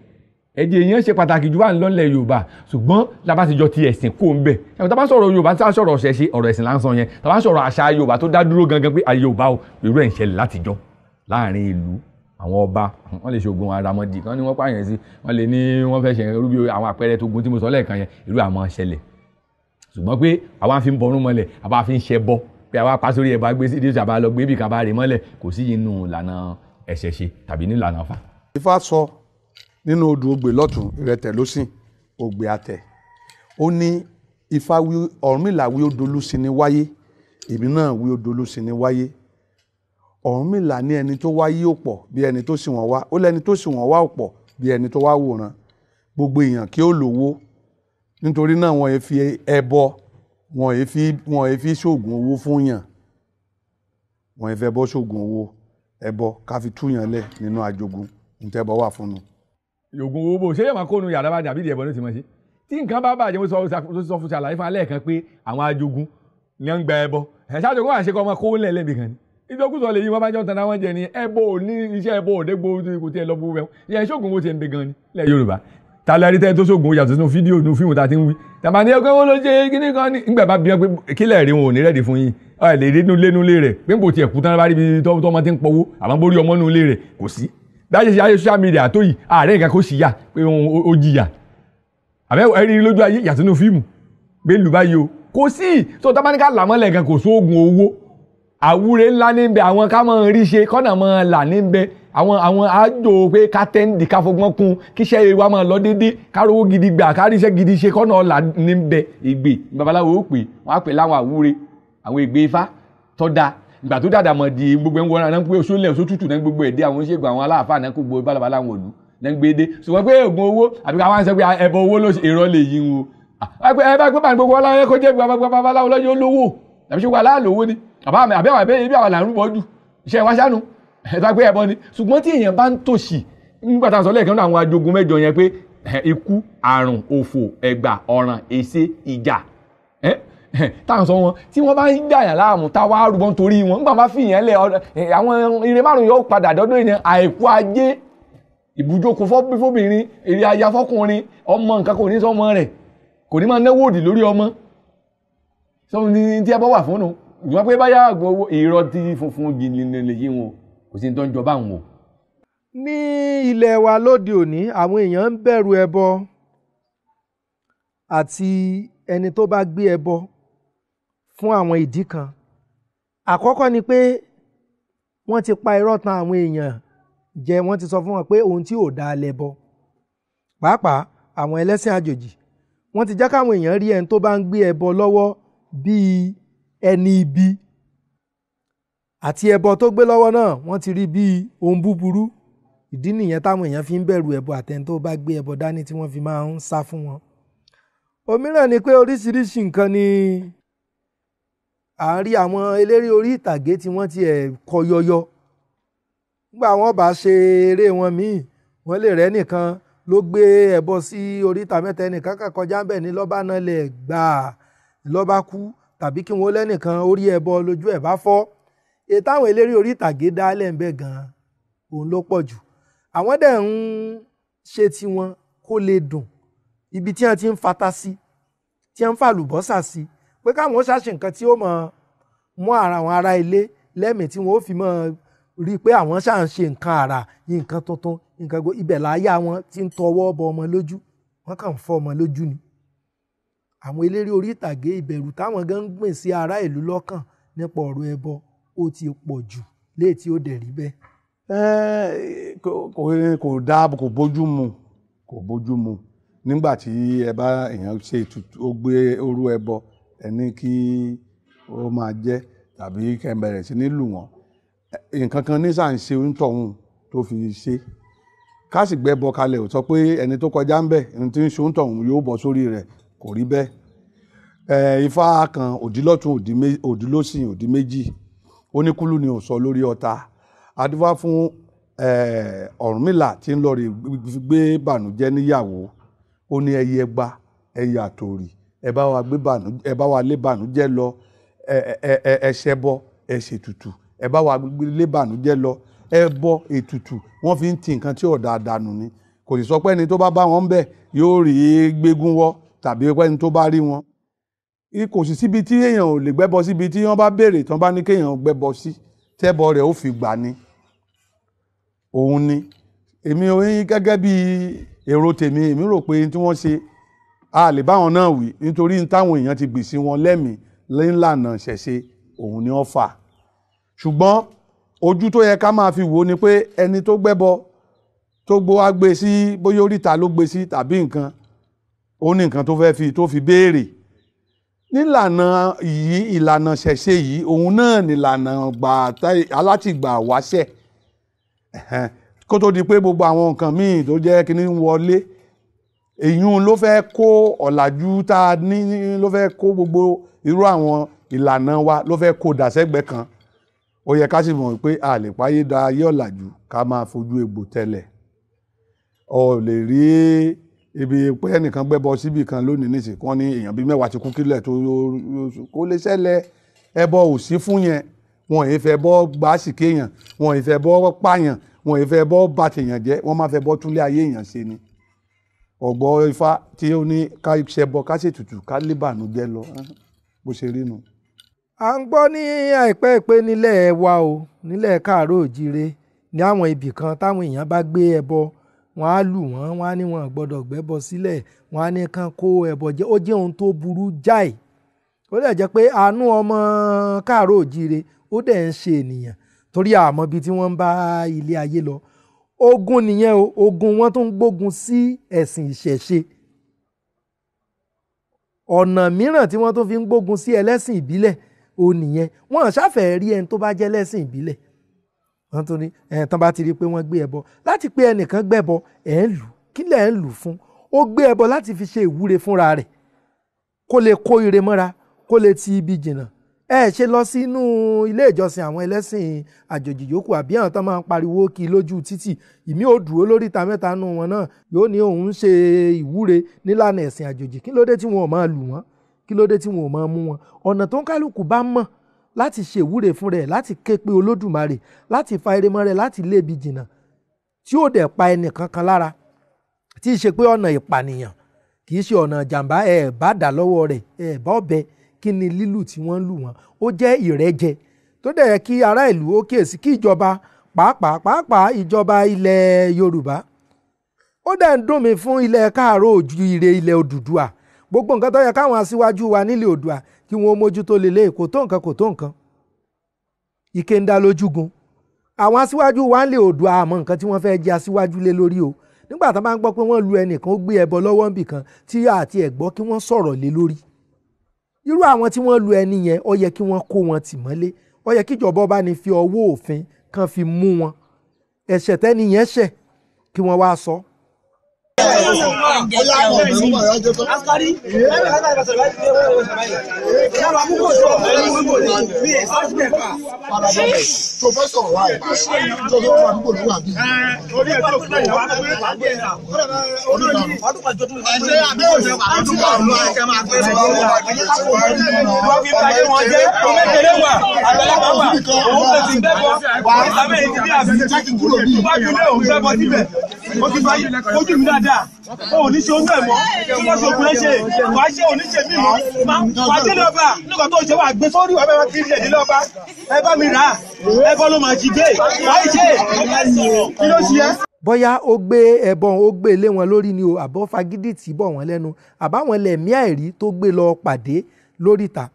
ẹ̀jẹ̀ èèyàn ṣe pàtàkì jù wà lọ́lẹ̀ yorùbá. Ṣùgbọ́n lábá ti jọ ti ẹ̀sìn kó ń bẹ̀. Ẹ̀ka tá a bá sọ̀rọ̀ yorùbá tá a sọ̀rọ̀ ọ̀sẹ̀ ṣe ọ̀rọ̀ ẹ̀sìn láǹsán yẹn. Tá a bá sọ̀rọ̀ àṣà yorùbá tó dá dúró gangan pé àyè yorùbá o irú ẹ̀ ń ṣẹlẹ̀ látijọ́ láàárín ìlú àwọn ọba wọ́n lè ṣoògùn àràmọ̀dì kan ní wọ́n pààyàn sí wọ́n lè ní wọ́n fẹ́ ṣe irú àwọn àpẹẹrẹ tó gun tí mo sọ lẹ́ẹ̀kan yẹn irú àmọ́ ṣẹlẹ̀. Ṣùgbọ́n pé àwa fi ń bọnú mọ́lẹ̀ àwa fi ń ṣẹ bọ́ pé àwa pa sórí ẹ̀bá gbé sí ìdíje àbá lọ gbé ibì kan bá rè mọ́lẹ̀ kò sí inú ìlànà ẹ̀ṣẹ̀ ṣe tàbí ní ìlànà fa. ifá sọ nínú odò ògbè lọ́tún ìrẹtẹ̀ lọ́sìn ògbè àtẹ̀ ó ní ifá wí ọ̀rúnmìlà wí ó dolú sí ni wáyé èmi náà wí ó dolú sí ni wáyé ọ̀rúnmìlà ní ẹni tó wáyé ò pọ̀ bí ẹni tó sì wọ́n wá ó lẹ́ni tó sì wọ́n wá ò pọ̀ bí ẹni tó wá wòran. Gbogbo èèyàn kí ó lówó. Nítorí náà wọ́n yẹ fi ẹbọ wọ́n yẹ fi wọ́n yẹ fi ṣoògùn owó fún yàn. Wọ́n yẹ fẹ́ bọ́ ṣoògùn owó ẹbọ ká fi túyàn lẹ̀ nínú àjogún ntẹ́bọ wà fún un. yògùn owó bò ṣé yẹ máa kónu yàrá bá dàbí ìdìbò ní ti máa ṣe tí nǹkan bá bàjẹ́ mo sọ fún ṣàlàyé fún alẹ́ kan pé àwọn ajogun ni wọ́n ń gba ẹbọ. Ẹ̀ ṣáàjogún àṣekọ ọmọ kówó lẹ̀ lẹ́bi kan ni ìjọkùsọ lè yí wọn bá jọ tán àwọn jẹ ni ẹbọ ò ní iṣẹ́ ẹbọ òde gbòó kò tiẹ̀ lọ bó wẹ̀ yẹn ṣoògùn owó ti ń bẹ gan ni lẹ́ Yorùbá? Tálẹ́rì tẹ́ tó ṣoògùn yàtọ̀ sínú fídíò nínú fíìmù tá a ti ń wí. Tàbá ní ẹgbẹ́ wọn ló ṣe kíní kan ní ìgbà bá bí wọn pé kílẹ̀ rí wọn ò ní rẹ́ẹ̀dì fún yín. Ẹ lè rí nulẹ̀ nulẹ̀ rẹ̀. Pé kò tiẹ̀ kú tán bá rí ibi tọ́mọ ti ń pọ̀wó àmọ́ borí ọmọ nulẹ̀ rẹ̀ kò sí. Dájẹ́ ṣe ayé social media tó yìí ààrẹ nǹkan kó ṣìyà pé ó jìyà. Àbẹ́ ẹ̀rí lójú ayé yàtọ̀ nínú fíìmù. Pé lù báyìí o. Kò sí. Tó tábánikà làmọ́lẹ̀ kò àwúre ńlá níbẹ̀ àwọn ká máa rí ṣe kọ́nà máa là níbẹ̀ àwọn àwọn àjò pé ká tẹ́ǹdì ká fọgbọ́n kun kíṣẹ́ wa máa lọ déédéé ká rówó gidi gbà ká ríṣẹ́ gidi ṣe kọ́nà ọ̀la níbẹ̀ ìgbè babaláwo ó pè wọ́n á pè láwọn àwúre àwọn ìgbè ifá tọ́da ìgbà tó dàdà mọ̀ di gbogbo ẹ̀ńwọ́n náà pé oṣù lẹ̀ oṣù tútù náà gbogbo ẹ̀dẹ́ àwọn oníṣègùn àwọn aláàfáà náà kó gbogbo balabala wọn òlu náà gbé dé ṣùgbọ́n pé oògùn owó àbí káwọn sọ pé ẹbọ owó ló èrò lè yí wọn ẹ bá gbé bá gbogbo ọlọ́run kó jẹ́ babaláwo lọ́jọ́ lówó tàbí ṣe wà láàlówó ni? Àbá àbí àwọn àbẹ́ ibi àwọn làrú bọ́jú iṣẹ́ wa ṣánu ẹ̀ta pé ẹbọ ni. Ṣùgbọ́n tí èèyàn bá ń tòṣì nígbà tá a sọ lẹ́ẹ̀kan náà àwọn ajogun mẹ́jọ yẹn pé ikú àrùn òfò ẹ̀gbà ọ̀ràn èsè ìjà. Táwọn sọ wọn tí wọ́n bá ń gbà yàn láàmú tá a wá rúbọ́n torí wọn nígbà máa fi yẹn lẹ̀ àwọn ire márùn yóò padà dọ́dọ̀ yẹn àìkú ajé ìbùjókòó fọ́bìnrin èrè aya fọ́kùnrin ọmọ nǹkan kò ní sọmọ rẹ̀ kò ní máa náwó òdì lórí ọmọ sọmọ ní tí ẹ bọ́ wà fún un ìgbọ́n pé báyà àgbọn owó irọ́ tí funfun jìnnì lè yí wọn kò sí ní tó ń jọba àwọn o. ní ilẹ̀ wa lóde òní àwọn èèyàn ń bẹ̀rù ẹbọ àti ẹni tó bá gbé ẹbọ fún àwọn ìdí kan àkọ́kọ́ ni pé wọ́n ti pa irọ́ tan àwọn èèyàn jẹ wọ́n ti sọ fún wọn pé ohun tí ò dáa lẹ́bọ pàápàá àwọn ẹlẹ́sìn àjòjì wọ́n ti jẹ́ káwọn èèyàn rí ẹni tó bá ń gbé ẹbọ lọ́wọ́ bíi ẹni ibi. Àti ẹbọ tó gbé lọ́wọ́ náà wọ́n ti rí bíi ohun búburú. Ìdí nìyẹn táwọn èèyàn fi ń bẹ̀rù ẹbọ àtẹni tó bá gbé ẹbọ dání tí wọ́n fi máa ń sá fún wọn. òmíràn ni pé oríṣiríṣi nǹkan ni à ń rí àwọn eléré orí ìtàgé tí wọ́n ti ẹ̀ kọ yọyọ. Nígbà wọ́n bá ṣe eré wọn míì wọ́n lè rẹ́ nìkan ló gbé ẹbọ sí oríta mẹ́ta ẹnìkan kàn kọjá ń bẹ̀ ní lọ́ba náà lẹ̀ gbà lọ́ba kú tàbí kí wọ́n lẹ́nìkan orí ẹbọ lójú ẹ̀ bá fọ́. Ètò àwọn eléré orí ìtàgé dálẹ̀ ń bẹ̀ gan-an òun ló pọ̀ jù. Àwọn dẹ̀ ń ṣe tiwọn kó lè dùn. Ibi tí wọ́n ti ń fata sí tí wọ́n ń fa àlùbọ́sà sí pé káwọn ṣàṣe nǹkan tí ó mọ̀ mú ara àwọn ará ilé lẹ́mìí tí wọ́n ó fi mọ̀ rí i pé àwọn ṣáà ń ṣe nǹkan àrà nǹkan tuntun nǹkan gbogbo ibẹ̀ láyà wọn ti ń tọwọ́ bọ ọmọ lójú. Wọ́n kàn ń fọ́ ọmọ lójú ni àwọn eléré orí ìtàgé ìbẹ̀rù táwọn gan ń gbìn sí ará ìlú lọ́kàn nípa ọ̀rọ̀ ẹbọ ó ti pọ̀ jù léètí ó dẹ̀ rí bẹ́ẹ̀. Kò dáa kò bójú mu kò bójú mu. Nígbà tí ẹ bá èèyàn ṣe ètùtù ó gbé orú ẹbọ ẹ ní kí ó máa jẹ tàbí kẹ́ ẹ bẹ̀rẹ̀ sí ní lù wọ́n. Nǹkan kan ní sàn ṣe onítọ̀hún tó fi ṣe. Ká sì gbẹ́bọ kalẹ̀ ò sọ pé ẹni tó kọjá ń bẹ̀ ẹni tí ń ṣe onítọ̀hún yóò bọ́ sórí rẹ̀ kò rí bẹ́ẹ̀. Ẹ ifá kan òdìlọ́tún òdìlọ́sìn òdì méjì. Oníkúlù ni ò sọ lórí ọ̀tá adúfá fún Ọ̀rúnmìlà tí ń lọ gbé bànújẹ́ níyàwó. Ó ní ẹyẹ gba ẹyẹ àtòrì ẹ bá wa gbé bànújẹ́ ẹ wa lé bànújẹ́ lọ. Ẹ ṣẹbọ ẹ ṣètùtù ẹ bá wa lé bànújẹ́ lọ. Ẹ bọ ètùtù. Wọ́n fi ń ti nǹkan tí ọ̀dà dànù ni. Kò sì sọ pé ẹni tó bá bá wọn bẹ̀ yóò rí gbégún wọ́ tàbí pé ẹni tó bá rí wọn. Kò sì síbi tí èèyàn ò lè gbẹ́bọ síbi tí wọ́n bá béèrè tán bá ní kéèyàn gbẹ́bọ sí tẹ́bọ rẹ̀ ó fi gbà ni. Òun ni. Èmi ní gẹ́gẹ́ bí èrò tèmi èmi rò pé tí wọ́n ṣe a lè báwọn náà wí. Nítorí táwọn èèyàn ti gbì sí wọn lẹ́mìí nílànà ṣẹ̀ṣe òun ni wọ́n fà. Ṣùgbọ́n ojú tó yẹ ká máa fi wò ni pé ẹni tó gbẹ́bọ tó gbó wá sí bóyá oríta ló gbé sí tàbí nǹkan ó ní nǹkan tó fẹ́ fi tó fi béèrè. Nílànà yìí ìlànà ṣẹ̀ṣe yìí òun náà nílànà gbà alátìgbà wáṣẹ̀. Kó tó di pé gbogbo àwọn nǹkan míì tó jẹ́ kíní ń wọlé èyún ló fẹ́ kó ọ̀làjú tá a ní ló fẹ́ kó gbogbo irú àwọn ìlànà wa ló fẹ́ kó dàsẹ́gbẹ́ kan. Ó yẹ ká sì mọ̀ pé a lè páyé da ayé ọ̀làjú ká máa fojú egbò tẹ́lẹ̀. Ọ lè rí ibi pé ẹnìkan gbẹ́bọ síbì kan lónìí nísìnyí wọ́n ní èèyàn bíi mẹ́wàá ti kú kílẹ̀ tó kó lè ṣẹlẹ̀. Ẹbọ ò sí fún yẹn. Wọn ì fẹ́ bọ́ gbàásì kéèyàn wọn ì fẹ́ bọ́ pààyàn wọn ì fẹ́ bọ́ bà tèèyàn jẹ́ wọ́n máa fẹ́ bọ́ túnlé ayé èèyàn ṣe ni. Ọ̀gbọ́ ifá tí ó ní ká ṣẹbọ ká ṣètùtù ká lé bànújẹ́ lọ. Bó ṣe rí nu. à ń gbọ́ ní àìpẹ́ pé nílẹ̀ wa o nílẹ̀ káàárọ̀ òjíire ní àwọn ibì kan táwọn èèyàn bá gbé ẹbọ wọn á lù wọ́n wọn á ní wọn gbọ́dọ̀ gbẹ́bọ sílẹ̀. Wọn á ní kán kó ẹbọ jẹ. Ó jẹ́ ohun tó burú jáì. Ó dẹ̀ jẹ́ pé àánú ọmọ káàárọ̀ òjíire ó dẹ̀ ń ṣe ènìyàn torí àmọ́ ibi tí wọ́n ń bá ilé ayé lọ. Ogun nìyẹn o. Ogun wọn tó ń gbógun sí ẹ̀sìn ìṣẹ̀ṣe. Ọ̀nà mìíràn tí wọ́n tó fi ń gbógun sí ẹlẹ́sìn ìbílẹ̀ ó nìyẹn. Wọ́n ṣàfẹ́ rí ẹni tó bá jẹ́ lẹ́sìn ìbílẹ̀ wọ́n tún ní ẹ̀ tán bá ti rí i pé wọ́n gbé ẹbọ láti pé ẹnìkan gbẹ́bọ ẹ̀ ń lù kí lẹ̀ ń lù fún? Ó gbé ẹbọ láti fi ṣe ìwúre fúnra rẹ̀. Kó lè kó ire mọ́ra kó lè ti ibi jìnnà. Ẹ ṣe lọ sínú ilé ìjọsìn àwọn ẹlẹ́sìn àjòjì yòókù àbí àwọn tán máa ń pariwo kí lójú títì. Ìmí ò dúró lórí ìta mẹ́ta nù wọn náà. Yóò ní òun ń ṣe ìwúre nílànà ẹ̀sìn àjòjì. Kí ló tí wọn ò máa lù wọ́n? Kí ló tí wọn ò máa mú wọn? Ọ̀nà tó ń kálukú bá mọ̀ láti ṣe ìwúre fún rẹ̀ láti ké pe olódùmarè láti fa eré mọ́ rẹ̀ láti lébi jìnnà tí ó dẹ̀ pa ẹnì kankan lára tí ì ṣe pé ọ̀nà ìpànìyàn kì í ṣe ọ̀nà jàǹbá ẹ̀ bá dà lọ́wọ́ rẹ̀ ẹ̀ bá ọ̀bẹ kí ni lílù tí wọ́n ń lù wọ́n? Ó jẹ́ ìrẹ́jẹ. Tó dẹ̀ yẹ kí ará ìlú ó kíyèsí kí ìjọba pàápàá pàápàá ìjọba ilẹ̀ Yorùbá ó dẹ̀ ń dùn mí fún ilẹ̀ káàárọ̀ oòjíire ilẹ̀ Odùduwà. Gbogbo nǹkan tó yẹ káwọn aṣíwájú wa nílẹ̀ Oòduà kí wọ́n mójútó lélẹ̀ kò tó nǹkan kò tó nǹkan. Ike ń dá lójúgun àwọn aṣíwájú wa nílẹ̀ Oòduà àmọ́ nǹkan tí wọ́n fẹ́ jẹ́ aṣíwájú lé lórí o. Nígbà tó bá ń gbọ́ pé wọ́n lu ẹnìkan ó gbé ẹbọ lọ́wọ́ níbìkan tí àti ẹ̀gbọ́ kí wọ́n sọ̀rọ̀ lé lórí. Irú àwọn tí wọ́n lu ẹni yẹn ó yẹ kí wọ́n kó wọn tì mọ́lé. Ó yẹ kíjọba ọba ní fi ọwọ́ òfin kan fi mú wọn. Ẹ̀ṣẹ̀ tẹ́ni yẹn ṣẹ̀ kí wọ́n wá sọ. Professor ojú mi dáadáa ó ò ní ṣe oúnjẹ mọ́. Tí wọ́n ṣe ògùn ẹ ṣe? Wà á ṣe òní ṣe mí mọ́. Wà á délé nígbà tó ṣe wà gbé sórí wà bẹ́ẹ̀ kiri ẹ̀ délé ọba. Ẹ bá mi rà ẹ bọ́ ló máa jí dé wà ṣe. Kí ló ṣe é bóyá ó gbé ẹbọn ó gbé lé wọn lórí ni o àbọ̀ fagídí tì bọ̀ wọ́n lẹ́nu. Àbáwọn lẹ̀mí àìrí tó gbé lọ pàdé lóríta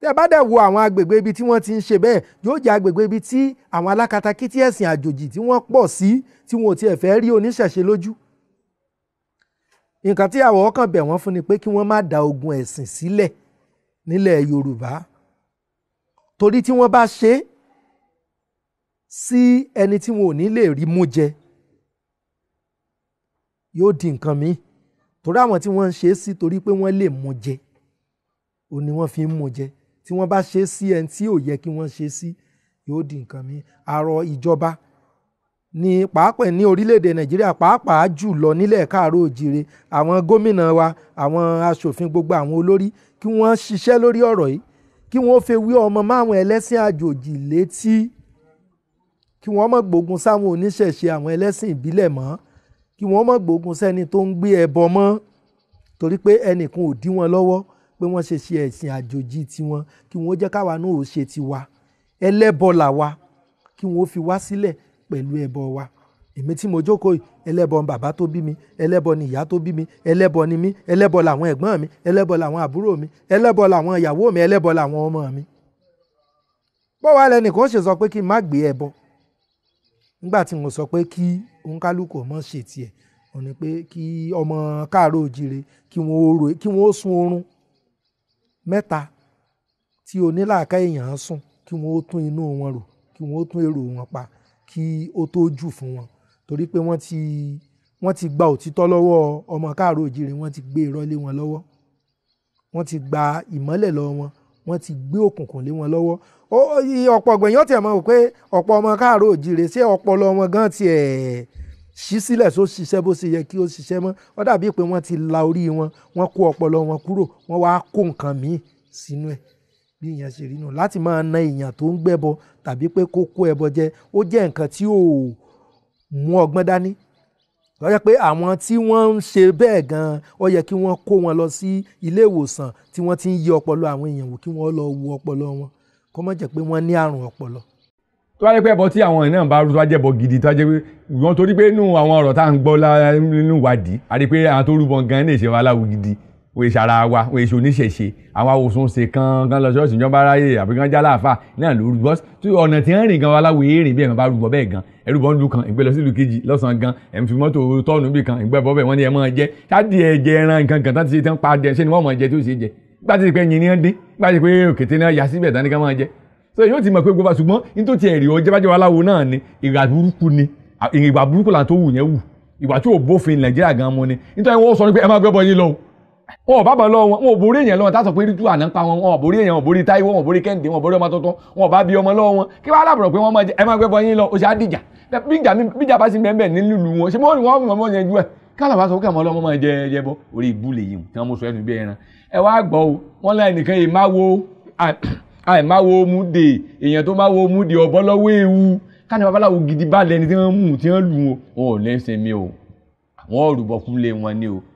tẹ́ bá dẹ̀ wo àwọn agbègbè ibi tí wọ́n ti ń ṣe bẹ́ẹ̀ yóò jẹ́ agbègbè ibi tí àwọn alákatakítí ẹ̀sìn àjòjì tí wọ́n pọ̀ sí tí wọn ò tiẹ̀ fẹ́ rí oníṣẹ̀ṣe lójú nǹkan tí àwọn ọkàn bẹ̀ wọ́n fún ni pé kí wọ́n má da ogun ẹ̀sìn sílẹ̀ nílẹ̀ Yorùbá. Torí tí wọ́n bá ṣe é sí ẹni tí wọn ò ní lè rí mú jẹ yóò di nǹkan míì. Torí àwọn tí wọ́n ń ṣe é sí torí pé wọ́n lè mú jẹ ò ní wọ́n fi ń mú jẹ. Tí wọ́n bá ṣe é sí ẹni tí ò yẹ kí wọ́n ṣe é sí yóò di nǹkan míì. Àrọ ìjọba ní pàápàá ní orílẹ̀-èdè Nàìjíríà pàápàá jù lọ nílẹ̀ káàárọ̀ òjìire àwọn gómìnà wa àwọn aṣòfin gbogbo àwọn olórí kí wọ́n ṣiṣẹ́ lórí ọ̀rọ̀ yìí kí wọ́n fi wí ọmọ máwọn ẹlẹ́sìn àjòjì létí kí wọ́n má gbógun sáwọn oníṣẹ̀ṣe àwọn ẹlẹ́sìn ìbílẹ̀ mọ́ kí wọ́n má gbógun sẹ́ni tó ń gbé ẹbọ mọ́ torí pé ẹnìkan ò dí wọn lọ́wọ́ pé wọ́n ṣe ṣe ẹ̀sìn àjòjì tiwọn kí wọ́n jẹ́ káwa náà ò ṣe tiwa. Ẹlẹ́bọ làwa kí wọ́n fi wá sílẹ̀ pẹ̀lú ẹbọ wa. Èmi tí mo jókòó yìí ẹlẹ́bọ ni bàbá tó bí mi ẹlẹ́bọ ni ìyá tó bí mi ẹlẹ́bọ ni mí ẹlẹ́bọ làwọn ẹ̀gbọ́n mi ẹlẹ́bọ làwọn àbúrò mi ẹlẹ́bọ làwọn ìyàwó mi ẹlẹ́bọ làwọn ọmọ mi. Bọ́wọ́ ẹlẹ́nìkan ṣe sọ pé kí n má gbé ẹbọ. Nígbà tí mo sọ pé kí òǹkálùkù ọmọ ṣe tiẹ̀ ò ní pé kí ọmọ káàárọ̀ òjìire kí wọ́n sun oorun mẹ́ta tí onílàáká èèyàn sùn kí wọ́n tún inú wọn rò kí wọ́n tún èrò wọn pa kí ó tó jù fún wọn. Torí pé wọ́n ti wọ́n ti gba òtítọ́ lọ́wọ́ ọmọ káàárọ̀ òjìire wọ́n ti gbé irọ́ lé wọn lọ́wọ́. Wọ́n ti gba ìmọ́lẹ̀ lọ́wọ́ wọn wọ́n ti gbé òkùnkùn lé wọn lọ́wọ́. Ó ọ̀pọ̀ ọ̀gbẹ̀yìn ọ̀tí ẹ̀ mọ̀ pé ọ̀pọ̀ ọmọ káàárọ̀ òjìire ṣé ọpọlọ wọn gan tiẹ̀ ṣí sílẹ̀ tó ṣiṣẹ́ bó ṣe yẹ kí ó ṣiṣẹ́ mọ́? Ó dàbí pé wọ́n ti la orí wọn wọ́n kó ọpọlọ wọn kúrò wọ́n wá kó nǹkan míì sínú ẹ̀ bí ìyẹn ṣe rí nù. Láti máa na èèyàn tó ń gbẹ́bọ tàbí pé kó kó ẹbọ jẹ ó jẹ́ nǹkan tí ò mú ọgbọ́n dání. Ó yẹ pé àwọn tí wọ́n ń ṣe bẹ́ẹ̀ gan-an ó yẹ kí wọ́n kó wọn lọ sí ilé ìwòsàn tí wọ́n ti ń yí ọpọlọ àwọn èèyàn wò kí wọ́n lọ wo ọpọlọ wọn. Kó má jẹ́ pé wọ́n ní àrùn ọpọlọ. tó wá jẹ́ pé ẹbọ tí àwọn èèyàn bá rú tó wá jẹ́ ẹbọ gidi tó wá jẹ́ pé wọ́n torí pé nínú àwọn ọ̀rọ̀ tá à ń gbọ́ nínú ìwádìí a rí i pé àwọn tó rúbọ gan ní ìṣe wa aláwo gidi wọ́n èṣe ara wa wọ́n èṣe oníṣẹ̀ṣe. Àwọn awòsàn ṣe kan kan lọ ṣọ́ọ̀ṣì ìjọba aráyè àbí kan jálá àfà. Náà ló rúbọ. Tí ọ̀nà tí ń rìn gan aláwo èrìn bí ẹ̀ bá rúbọ bẹ́ẹ̀ gan ẹrúbọ ń lu kan ìgbẹ́ lọ sí ìlú kejì lọ́sàn-án gan ẹ̀ ń fi mọ́tò tọ́ọ̀nù bí kan ìgbẹ́ bọ́ bẹ́ẹ̀ wọ́n ní ẹ máa jẹ. Ṣáàdì ẹ̀jẹ̀ ẹran nǹkan kan tán ti ṣe tán pa adìẹ ṣé ni wọ́n máa jẹ tí ó ṣe jẹ? Gbá ti pé wọ́n dé gbá ti pé òkété náà yà síbẹ̀ tán ní ká máa jẹ. So yóò ti mọ̀ pé gbogbo ṣùgbọ́n nítorí ẹ̀rí ọjọ́ bájọ́ aláwo náà ni ìwà burúkú ni. Ìwà burúkú là ń tó wù yẹn wù. Ìwà tí ò bófin Nàìjíríà gan mu ni. Nítorí wọ́n sọ pé ẹ máa gbẹ́bọ yín lọ wọn ò bá bọ̀ lọ́wọ́ wọn wọn ò borí èèyàn lọ́wọ́ táṣọ pé rí tú àná pa wọn wọn ò borí èèyàn wọn ò borí Táíwò wọn ò borí Kẹ́hìndé wọn ò borí ọmọ tuntun wọn ò bá bí ọmọ lọ́wọ́ wọn. Kí wọ́n alábọ̀rọ̀ pé wọ́n máa jẹ ẹ máa gbẹ́bọ yín lọ o ṣe á dìjà. Bíjà bá sì bẹ́ẹ̀ nílùú wọn ṣé wọ́n wọ́n mọ̀ yẹn jú ẹ̀? Kálọ̀ bá sọ pé àwọn ọlọ́mọ máa jẹ ẹyẹ bọ́? Orí ìbú wọ́n mú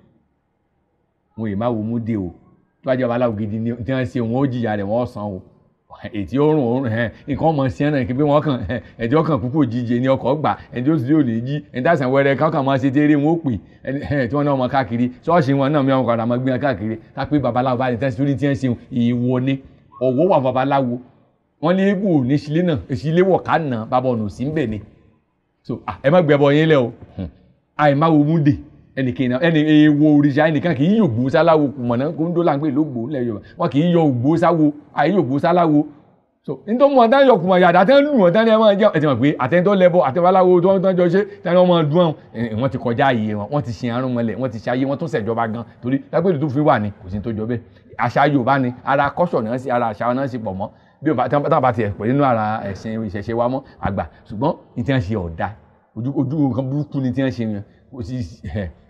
wọn yìí máa wo múdè o. Tó bá jẹ́ babaláwo gidi ni tí wọ́n ṣe wọn ó jìyà rẹ̀ wọ́n san o. Ètí òórùn òórùn ẹ̀ nǹkan ọmọ sí ẹ̀nà kí pé wọ́n kàn ẹ̀dí ọkàn púpọ̀ jíjẹ ní ọkọ̀ gbà ẹ̀dí ó sì yóò lè jí ẹ̀dí àṣà wẹrẹ káwọn máa ṣe tẹ́rẹ́ wọn ó pè tí wọ́n náà mọ káàkiri. Ṣọ́ọ̀ṣì wọn náà mi àwọn kọ̀ọ̀dà máa gbé wọn káàkiri. Ká pé babaláwo bá ní tẹ́sí lórí tí wọ́n ṣe ìwọ ni. Ọ̀wọ́ wà babaláwo. Wọ́n ní egbò ní sílé náà sílé wọ̀ ká nà bàbá ọ̀nà òsì ń bẹ̀ ni. So ẹ má gbẹbọ ẹnìkan ẹnì èèwọ̀ òrìṣà ẹnìkan kì í yògbó sáláwo kùmọ̀nà kóńdó là ń pè lógbó ńlẹ̀ Yorùbá. Wọn kì í yọ ògbó sáwo àyè yògbó sáláwo. So nítorí wọn tán yọkùnmọ̀ yàrá tán lù wọn tán ní ẹ máa jẹ ẹ ti mọ̀ pé àtẹnitọ́ lẹ́bọ àtẹnibáláwo tó ń tán jọ ṣe tán ní wọn máa dún àwọn. Wọn ti kọjá ààyè wọn wọn ti ṣe àrùn mọ́lẹ̀ wọn ti ṣe ayé wọn tún ṣèjọba gan. Torí lágbèlú tó fi wà ní kò sí tó jọ bẹ́ẹ̀. Àṣà Yorùbá ni ara kọ́ṣọ̀ náà sí ara àṣà náà sì pọ̀ mọ́. Bí táwọn bá tiẹ̀ pẹ̀ ara kò sí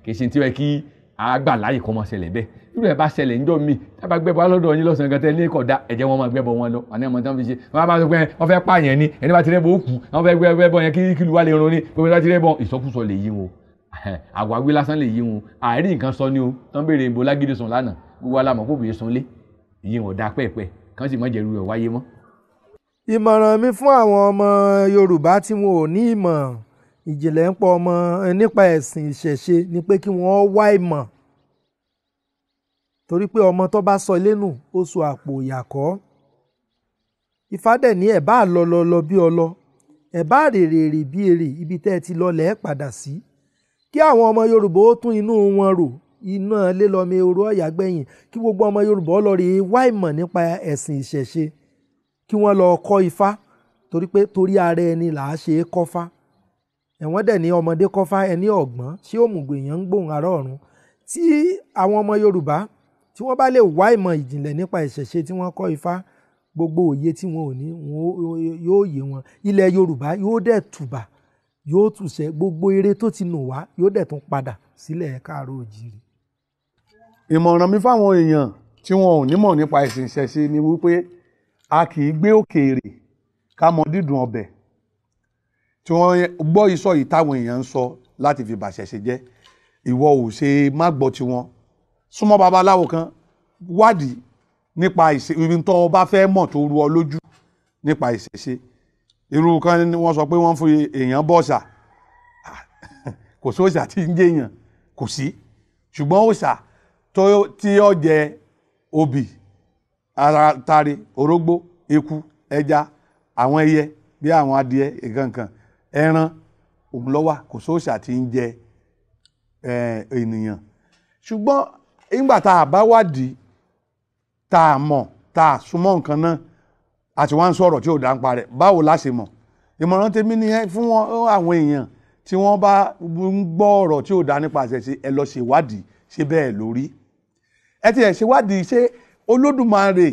kì í ṣe tí wọ́n kí àgbà láyè kọ́ mọ́ ṣẹlẹ̀ bẹ́ẹ̀. Irú ẹ̀ bá ṣẹlẹ̀ ńjọ́ mi tá a bá gbẹ́bọ lọ́dọ̀ yín lọ́sàn-án gan tẹ́ ní kọ̀dá ẹ̀jẹ̀ wọn máa gbẹ́bọ wọn lọ. Àní àmọ́ tí wọ́n fi ṣe wọ́n bá sọ pé wọ́n fẹ́ pààyàn ni. Ẹni bá ti rẹ́bọ òkú wọ́n fẹ́ gbẹ́bọ yẹn kí kí lu wá lè run ni. Gbogbo ẹni bá ti rẹ́bọ ìsọkúsọ lè yí wọn. Àwáwí lásán lè yí wọn. Àárí nǹkan sọ ni o. Tán béèrè ìbò lágídí sùn lánàá. Gbogbo alamọ̀ kó bèè sunlé ìyí wọn dá pẹ́ẹ́pẹ́ kán sì mọ́ jẹ̀rù rẹ̀ wáyé mọ́. ìmọ̀ràn mi fún àwọn ọmọ yorùbá ìjìnlẹ̀ ń pọ̀ ọmọ nípa ẹ̀sìn ìṣẹ̀ṣe ni pé kí wọ́n wá ìmọ̀. Torí pé ọmọ tó bá sọ lẹ́nu ó so àpò ìyàkọ́. Ifá dẹ̀ ní ẹ̀ bá lọ lọ lọ bí ọlọ. Ẹ̀ bá rèrè rè bí èrè ibi tẹ́ ẹ ti lọlẹ̀ ẹ̀ padà sí. Kí àwọn ọmọ yorùbá ó tún inú wọn rò. Iná lélọ́mọ ehoro ọ̀yà gbẹ̀yìn. Kí gbogbo ọmọ yorùbá ó lọ rè wá ìmọ̀ nípa ẹ̀sìn ìṣẹ̀ṣe. Kí wọ́n lọ kọ́ ifá. Torí pé torí ara ẹni là á ṣe é kọ́fá ẹ̀wọ́n dẹ̀ ní ọmọdé kọ́fá ẹni ọ̀gbọ́n ṣé òmùgọ̀ èèyàn ń gbóhùn ará ọ̀run. Tí àwọn ọmọ yorùbá tí wọ́n bá lè wá ìmọ̀ ìjìnlẹ̀ nípa ìṣẹ̀ṣe tí wọ́n kọ́ ifá gbogbo òye tí wọn ò ní yóò yé wọn. Ilẹ̀ yorùbá yóò dẹ̀ tùbà yóò túṣẹ gbogbo eré tó ti nù wá yóò dẹ̀ tún padà sílẹ̀ káàró òjìrì. ìmọ̀ràn mi fáwọn èèyàn tí wọn ò nímọ̀ nípa ìṣẹ̀ṣe ni wípé a kì í gbé òkèèrè ká mọ dídùn ọbẹ̀ tí wọ́n gbọ́ ìsọ yìí táwọn èèyàn ń sọ láti fi bàṣẹ̀ṣe jẹ́ ìwọ ò ṣe má gbọ́ tiwọn. Súnmọ́ babaláwo kan wádìí nípa ìṣe tó fẹ́ mọ̀ tó rú ọ lójú nípa ìṣẹ̀ṣe. Irú kan ni wọ́n sọ pé wọ́n fi èèyàn bọ́ọ̀ṣà kò sí òòṣà tí ń jẹ́yàn kò sí. Ṣùgbọ́n òòṣà tí ó jẹ obì ara tari orógbó eku ẹja àwọn ẹyẹ bí àwọn adìẹ ìkankan ẹran òun ló wà. Kò sí òòṣà tí ń jẹ ènìyàn. Ṣùgbọ́n nígbà tá a bá wádìí tá a mọ̀ tá a súnmọ́ nǹkan náà àti wọ́n ń sọ̀rọ̀ tí ò dá ń parẹ́ báwo la ṣe mọ̀? Ìmọ̀ràn tèmi nìyẹn fún àwọn èèyàn tí wọ́n bá ń gbọ́ ọ̀rọ̀ tí ò dá nípa àṣẹṣe ẹ lọ ṣèwádìí ṣé bẹ́ẹ̀ lórí. Ẹ ti ẹ̀ ṣèwádìí ṣé olódùmarè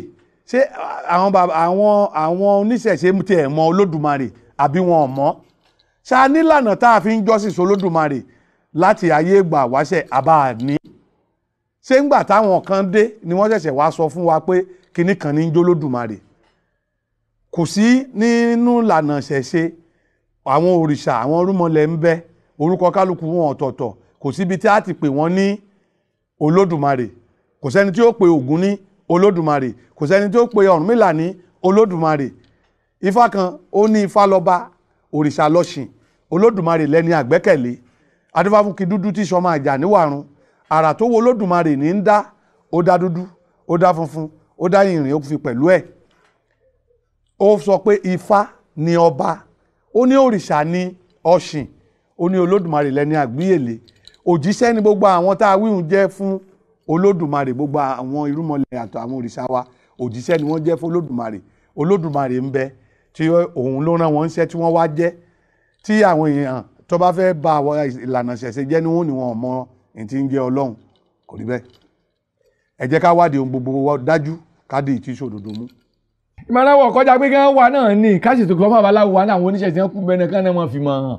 ṣé àwọn oníṣẹ̀ṣe ti ẹ̀ mọ̀ olódùmarè àbí wọn ò mọ̀ ṣá nílànà tá a fi ń jọ́sìn sólódùmarè láti ayé ìgbà wáṣẹ̀ àbá ní. Ṣé ńgbà táwọn kan dé ni wọ́n ṣẹ̀ṣẹ̀ wá sọ fún wa pé kinní kan ní jólódùmarè kò sí nínú ìlànà ṣẹ̀ṣe. Àwọn òrìṣà àwọn orúmọlẹ̀ ń bẹ. Orúkọ kálukú wọn ọ̀tọ̀ọ̀tọ̀. Kò síbi tí a ti pè wọ́n ní olódùmarè. Kò sẹ́ni tí ó pe ògún ní olódùmarè. Kò sẹ́ni tí ó pe ọ̀rúnmìlà ní olódùmarè. Ifá kan ó ní ifá lọ́ba òrìṣà lọ́sìn olódùmarè lẹ́ni àgbẹ́kẹ̀lé. Adúfáfúnkì dúdú tí sọmọ àjà níwàrún àrà tó wo olódùmarè ní ń dá ó dá dúdú ó dá funfun ó dá yìnrìn ó fi pẹ̀lú ẹ̀. Ó sọ pé ifá ni ọba ó ní òrìṣà ní ọ̀sìn ó ní olódùmarè lẹ́ni àgbíyèlé òjíṣẹ́ ni gbogbo àwọn tá a wíhun jẹ́ fún olódùmarè gbogbo àwọn irúmọlẹ̀ àtọ̀ àwọn òrìṣà wa òjíṣẹ́ ni wọ́n jẹ́ fún olódùmarè. Olódùmarè ń bẹ tí òun ló rán wọn ń ṣẹ́ tí wọ́n wá jẹ́ tí àwọn èèyàn tó bá fẹ́ bá àwọn ìlànà ṣẹ̀ṣẹ̀ jẹ́ ni wọ́n ní wọn mọ ní ti ń jẹ́ ọlọ́run. Kò rí bẹ́ẹ̀. Ẹ jẹ́ ká wádìí ohun gbogbo wa dájú ká dé ìtí ìṣòdodo mú. ìmọ̀ràn wọ̀ kọjá pé kí wọ́n wà náà ní káṣíìtò kí wọ́n máa baláwo wa náà àwọn oníṣẹ́ tí wọ́n kú bẹ́ẹ̀ náà náà wọ́n fi mọ̀ hàn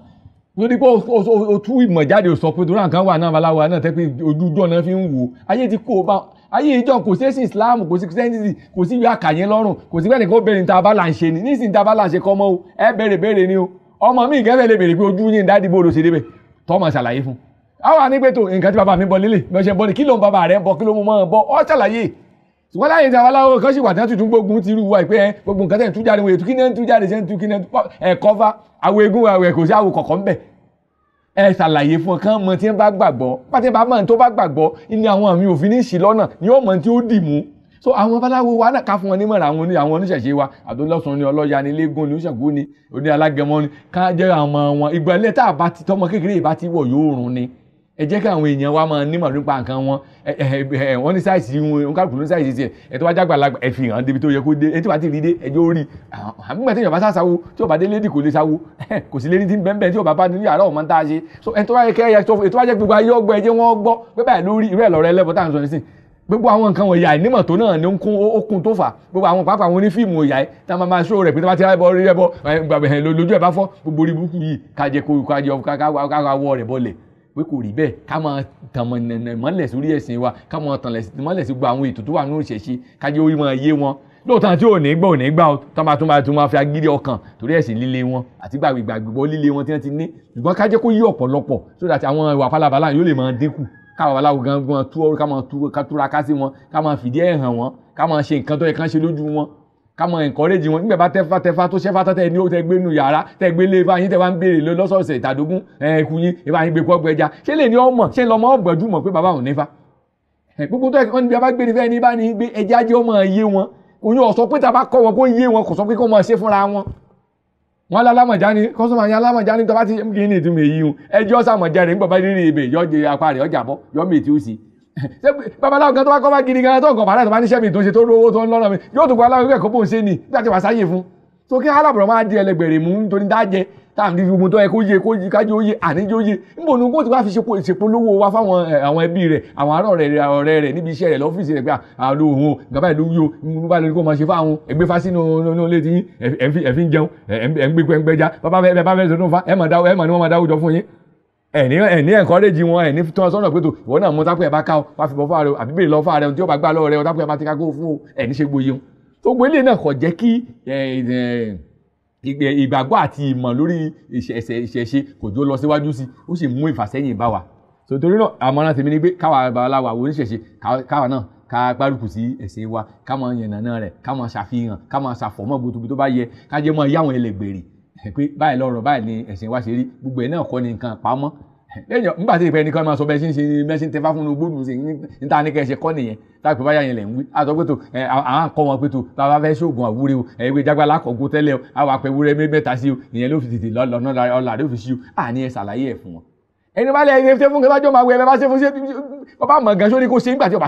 lórí pé o tú ìmọ̀ jáde sọ pé torí àǹkan wà náà baláwo wa náà tẹ́ pé ojú ìjọ náà fi ń wò. Ayé ti kó o bá ayé ìjọ kò sí ẹ̀sìn Islam kò sí Christianity kò sí ìwé àkàyẹ lọ́rùn kò sí bẹ́ẹ̀ ni kò béèrè níta bá là ń ṣe ni. Nísìnyí ta bá là ń ṣe kọ́ mọ́ o ẹ béèrè béèrè ni o. Ọmọ mi ìgẹ́fẹ́ lè béèrè pé ojú yín dádì bó ló ṣe débẹ̀ tọ́ mọ̀ ṣàlàyé fún àwọn ànígbètò nǹkan tí bàbá mi bọ lélẹ̀ bí wọ́n ṣe bọ́ ni kí ló ń bàbá rẹ̀ bọ kí ló mú mọ́ bọ́? Ọ́ ṣàlàyé. Ṣùgbọ́n láyé tí àwọn aláwọ̀ kan ṣì wà tí wọ́n ti tún gbógun ti rú wa pé ẹ gbogbo nǹkan tẹ̀ ń tú jáde wọ́n ètò kí ní ń tú jáde ṣe ń tú kí ní ẹ̀ kọ́fà àwọn eégún àwẹ̀ kò sí àwò kọ̀ọ̀kan ń bẹ̀ ẹ ṣàlàyé fún ọ kán mọ tí wọ́n bá gbàgbọ́. Pàtẹ́ bá mọ̀ tó bá gbàgbọ́ ní àwọn àmì òfin ní lọ́nà ni ó mọ̀ tí ó dì mú. So àwọn babaláwo wa náà ká fún wọn nímọ̀ràn àwọn àwọn oníṣẹ̀ṣe wa. Àdólọ́sùn ni ọlọ́ya ni lẹ́gùn ni oṣàgbó ni. Oní alágẹmọ ni ká jẹ́ àwọn wọn. Ìgbà tá a bá ti tọmọ kékeré ìbá ti wọ̀ yóò rún ni ẹ jẹ́ kí àwọn èèyàn wa máa nímọ̀ nípa nǹkan wọn. Wọ́n ní sáìsì wọn kálukú ní sáìsì tiẹ̀. Ẹ tó bá jágbà lágbà ẹ fi hàn débi tó yẹ kó dé. Ẹ tí wàá ti rí dé ẹjọ́ rí. Àbígbà tí yorùbá sásáwo tí yorùbá dé lédi kò lè sáwo kò sí lédi tí ń bẹ́ẹ̀ tí yorùbá bá ní yàrá ọ̀mọ́ tá a ṣe. So tó bá jẹ́ gbogbo ayé ọgbọ́ ẹ jẹ́ wọ́n gbọ́. Pé ń gbogbo àwọn nǹkan wọ̀nyí àìnímọ̀ tó náà ní ó kún ó tó fà. Gbogbo àwọn pàápàá àwọn onífíìmù òyà ẹ tá a máa máa ṣó rẹ̀ pé tí wọ́n ti rẹ́bọ rí rẹ́bọ lójú ẹ̀ bá fọ́. Gbogbo orí burúkú yìí kájẹ kó kájẹ káwá wọ rẹ̀ bọ́lẹ̀ pé kò rí bẹ́ẹ̀ ká máa tàn sórí ẹ̀sìn wa ká máa tàn sí gbogbo àwọn ètò tó wà nínú ìṣẹ̀ṣe kájẹ́ orí máa yé wọn. Lóòótọ́ tí ò ní gbọ́ ò ní gbà ó tán bá tún máa tún máa fi agídí ọkàn torí ẹ̀sìn líle wọn àti gbàgbé gbàgbọ́ líle wọn tí wọ́n ti ní. Ṣùgbọ́n kájẹ́ kó yí ọ̀pọ̀lọpọ̀ so that àwọn ìwà pálapàla yóò lè máa dínkù. Káwọn babaláwo gangan tú ọrú ká máa tú ká túra ká sí wọn ká máa fìdí ẹ̀ wọn ká máa ṣe nǹkan tó yẹ ká ṣe lójú wọn ká máa encourage wọn. Nígbà bá tẹfá tẹfá tó ṣẹfá tẹ ní ó tẹ gbé nu yàrá tẹ gbé lé báyìí tẹ wá ń béèrè lọ lọ́sọ̀ọ̀sẹ̀ ìtàdógún ẹ̀ẹ́kù yín ìbá yín gbé kọ́ gbẹja ṣé lè ní ọmọ ṣé lọmọ ọgbọ̀jú mọ̀ pé bàbá òun nífa gbogbo tó ẹ̀ wọ́n níbi abá gbé ní fẹ́ ní bá ní gbé ẹja ajé ọmọ yé wọn. Òun ò sọ pé tá a bá kọ́ wọn kó yé wọn kò sọ pé kó máa ṣe fúnra wọn. Wọn lálámọ̀já ni yẹn o? Jẹ sì ṣé babaláwo kan tó wá kọ́ bá gidi gan tó nǹkan bàárẹ̀ tó bá níṣẹ́ mi tó ṣe tó rówó tó ń lọ́nà mi yóò tó gba aláwọ̀ ẹ̀kọ́ bó ń ṣe ni nígbà tí wàá sáyè fún. So kí alábọ̀rọ̀ máa di ẹlẹgbẹ̀rẹ̀ mú nítorí dájẹ́ táà ní gbogbo tó yẹ kó yé kó yé kájú ó yé àníjó yé níbo ni kó ti wá fi ṣe ìṣèpolówó wá fáwọn àwọn ẹbí rẹ̀ àwọn ará rẹ̀ níbi bá kó ẹgbẹ́ fi- fi ẹni ẹni encourage wọn ẹni tí wọn sọnà pé tó ìwọ náà mú tápẹ́ ẹ bá ká ọ wá fi bọ́ fún ààrẹ àbí bèrè lọ fún ààrẹ tí ó bá gbà lọ́wọ́ rẹ o tápẹ́ ẹ bá ti ká kó fún o ẹni ṣe gboyè o tó gbé ilé náà kọ̀ jẹ́ kí ìgbàgbọ́ àti ìmọ̀ lórí ìṣẹ̀ṣe kò jó lọ síwájú sí ó sì mú ìfàsẹ́yìn bá wa. So torí náà àmọ̀ràn tèmi ni pé káwa babaláwo àwọn oníṣẹ̀ṣe ká- káwa náà ká gbárùkù sí ẹ̀sìn wa ká máa yànnàná rẹ̀ ká máa ṣàfihàn ká máa ṣàfọ̀mọ́ gbogbo tó bá yẹ ká jẹ́ mọ́ yáwọn ẹlẹgbẹ̀rì pé báyìí lọ́rọ̀ báyìí ni ẹ̀sìn wa ṣe rí gbogbo ẹ̀ náà kọ́ ni nǹkan pamọ́ lẹ́yìn nígbà tí ìpẹ́ nìkan máa sọ bẹ́ẹ̀ ṣe ń ṣe bẹ́ẹ̀ ṣe ń tẹ́fà fún gbódùn sí níta ní kẹ́ ẹ ṣe kọ́ nìyẹn táàpì báyà yẹn lẹ̀ ń wí àtọ́ pé tó àwọn akọ wọn pé tó bàbá fẹ́ ṣoògùn àwúre o ẹ ìwé jágbá lákọ̀ọ́gbó tẹ́lẹ̀ o àwọn apẹ̀ wúrẹ́ mẹ́ta sí o ìyẹn ló fi tètè lọ́nà ọ̀là ló fi ṣí o àní ẹ ṣàlàyé ẹ̀ fún wọn. ẹni bá lẹ ẹ ṣe fún kẹfàjọ máa wẹ ẹ bá ṣe fún ṣe bàbá mọ̀ gan sórí kó ṣe nígbà tí ọba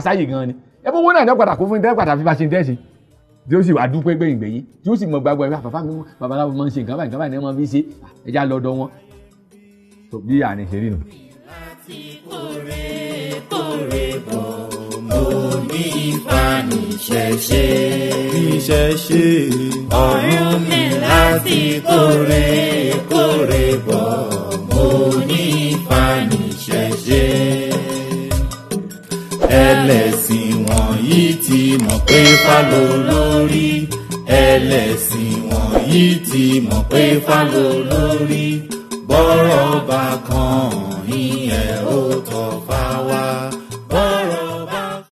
tí ó sì wà dúpẹ́ gbẹ̀yìn gbẹ̀yìn tí ó sì mọ gbàgbọ́ ẹ bàbá mi babaláwo máa ń ṣe nǹkan báyìí nǹkan báyìí ni wọ́n fi ṣe ẹja lọ́dọ̀ wọn. tó bí àní ṣe rí nù. ìṣẹ̀ṣe ọ̀run mi láti kórè kórè bọ̀ mo ní ìfanisẹ̀ṣe. ẹlẹ́sìn wọ̀nyí ti mọ̀ pé fálọ lórí. Ẹlẹ́sìn wọ̀nyí ti mọ̀ pé fálọ lórí. Bọ́rọ̀ bá kàn ó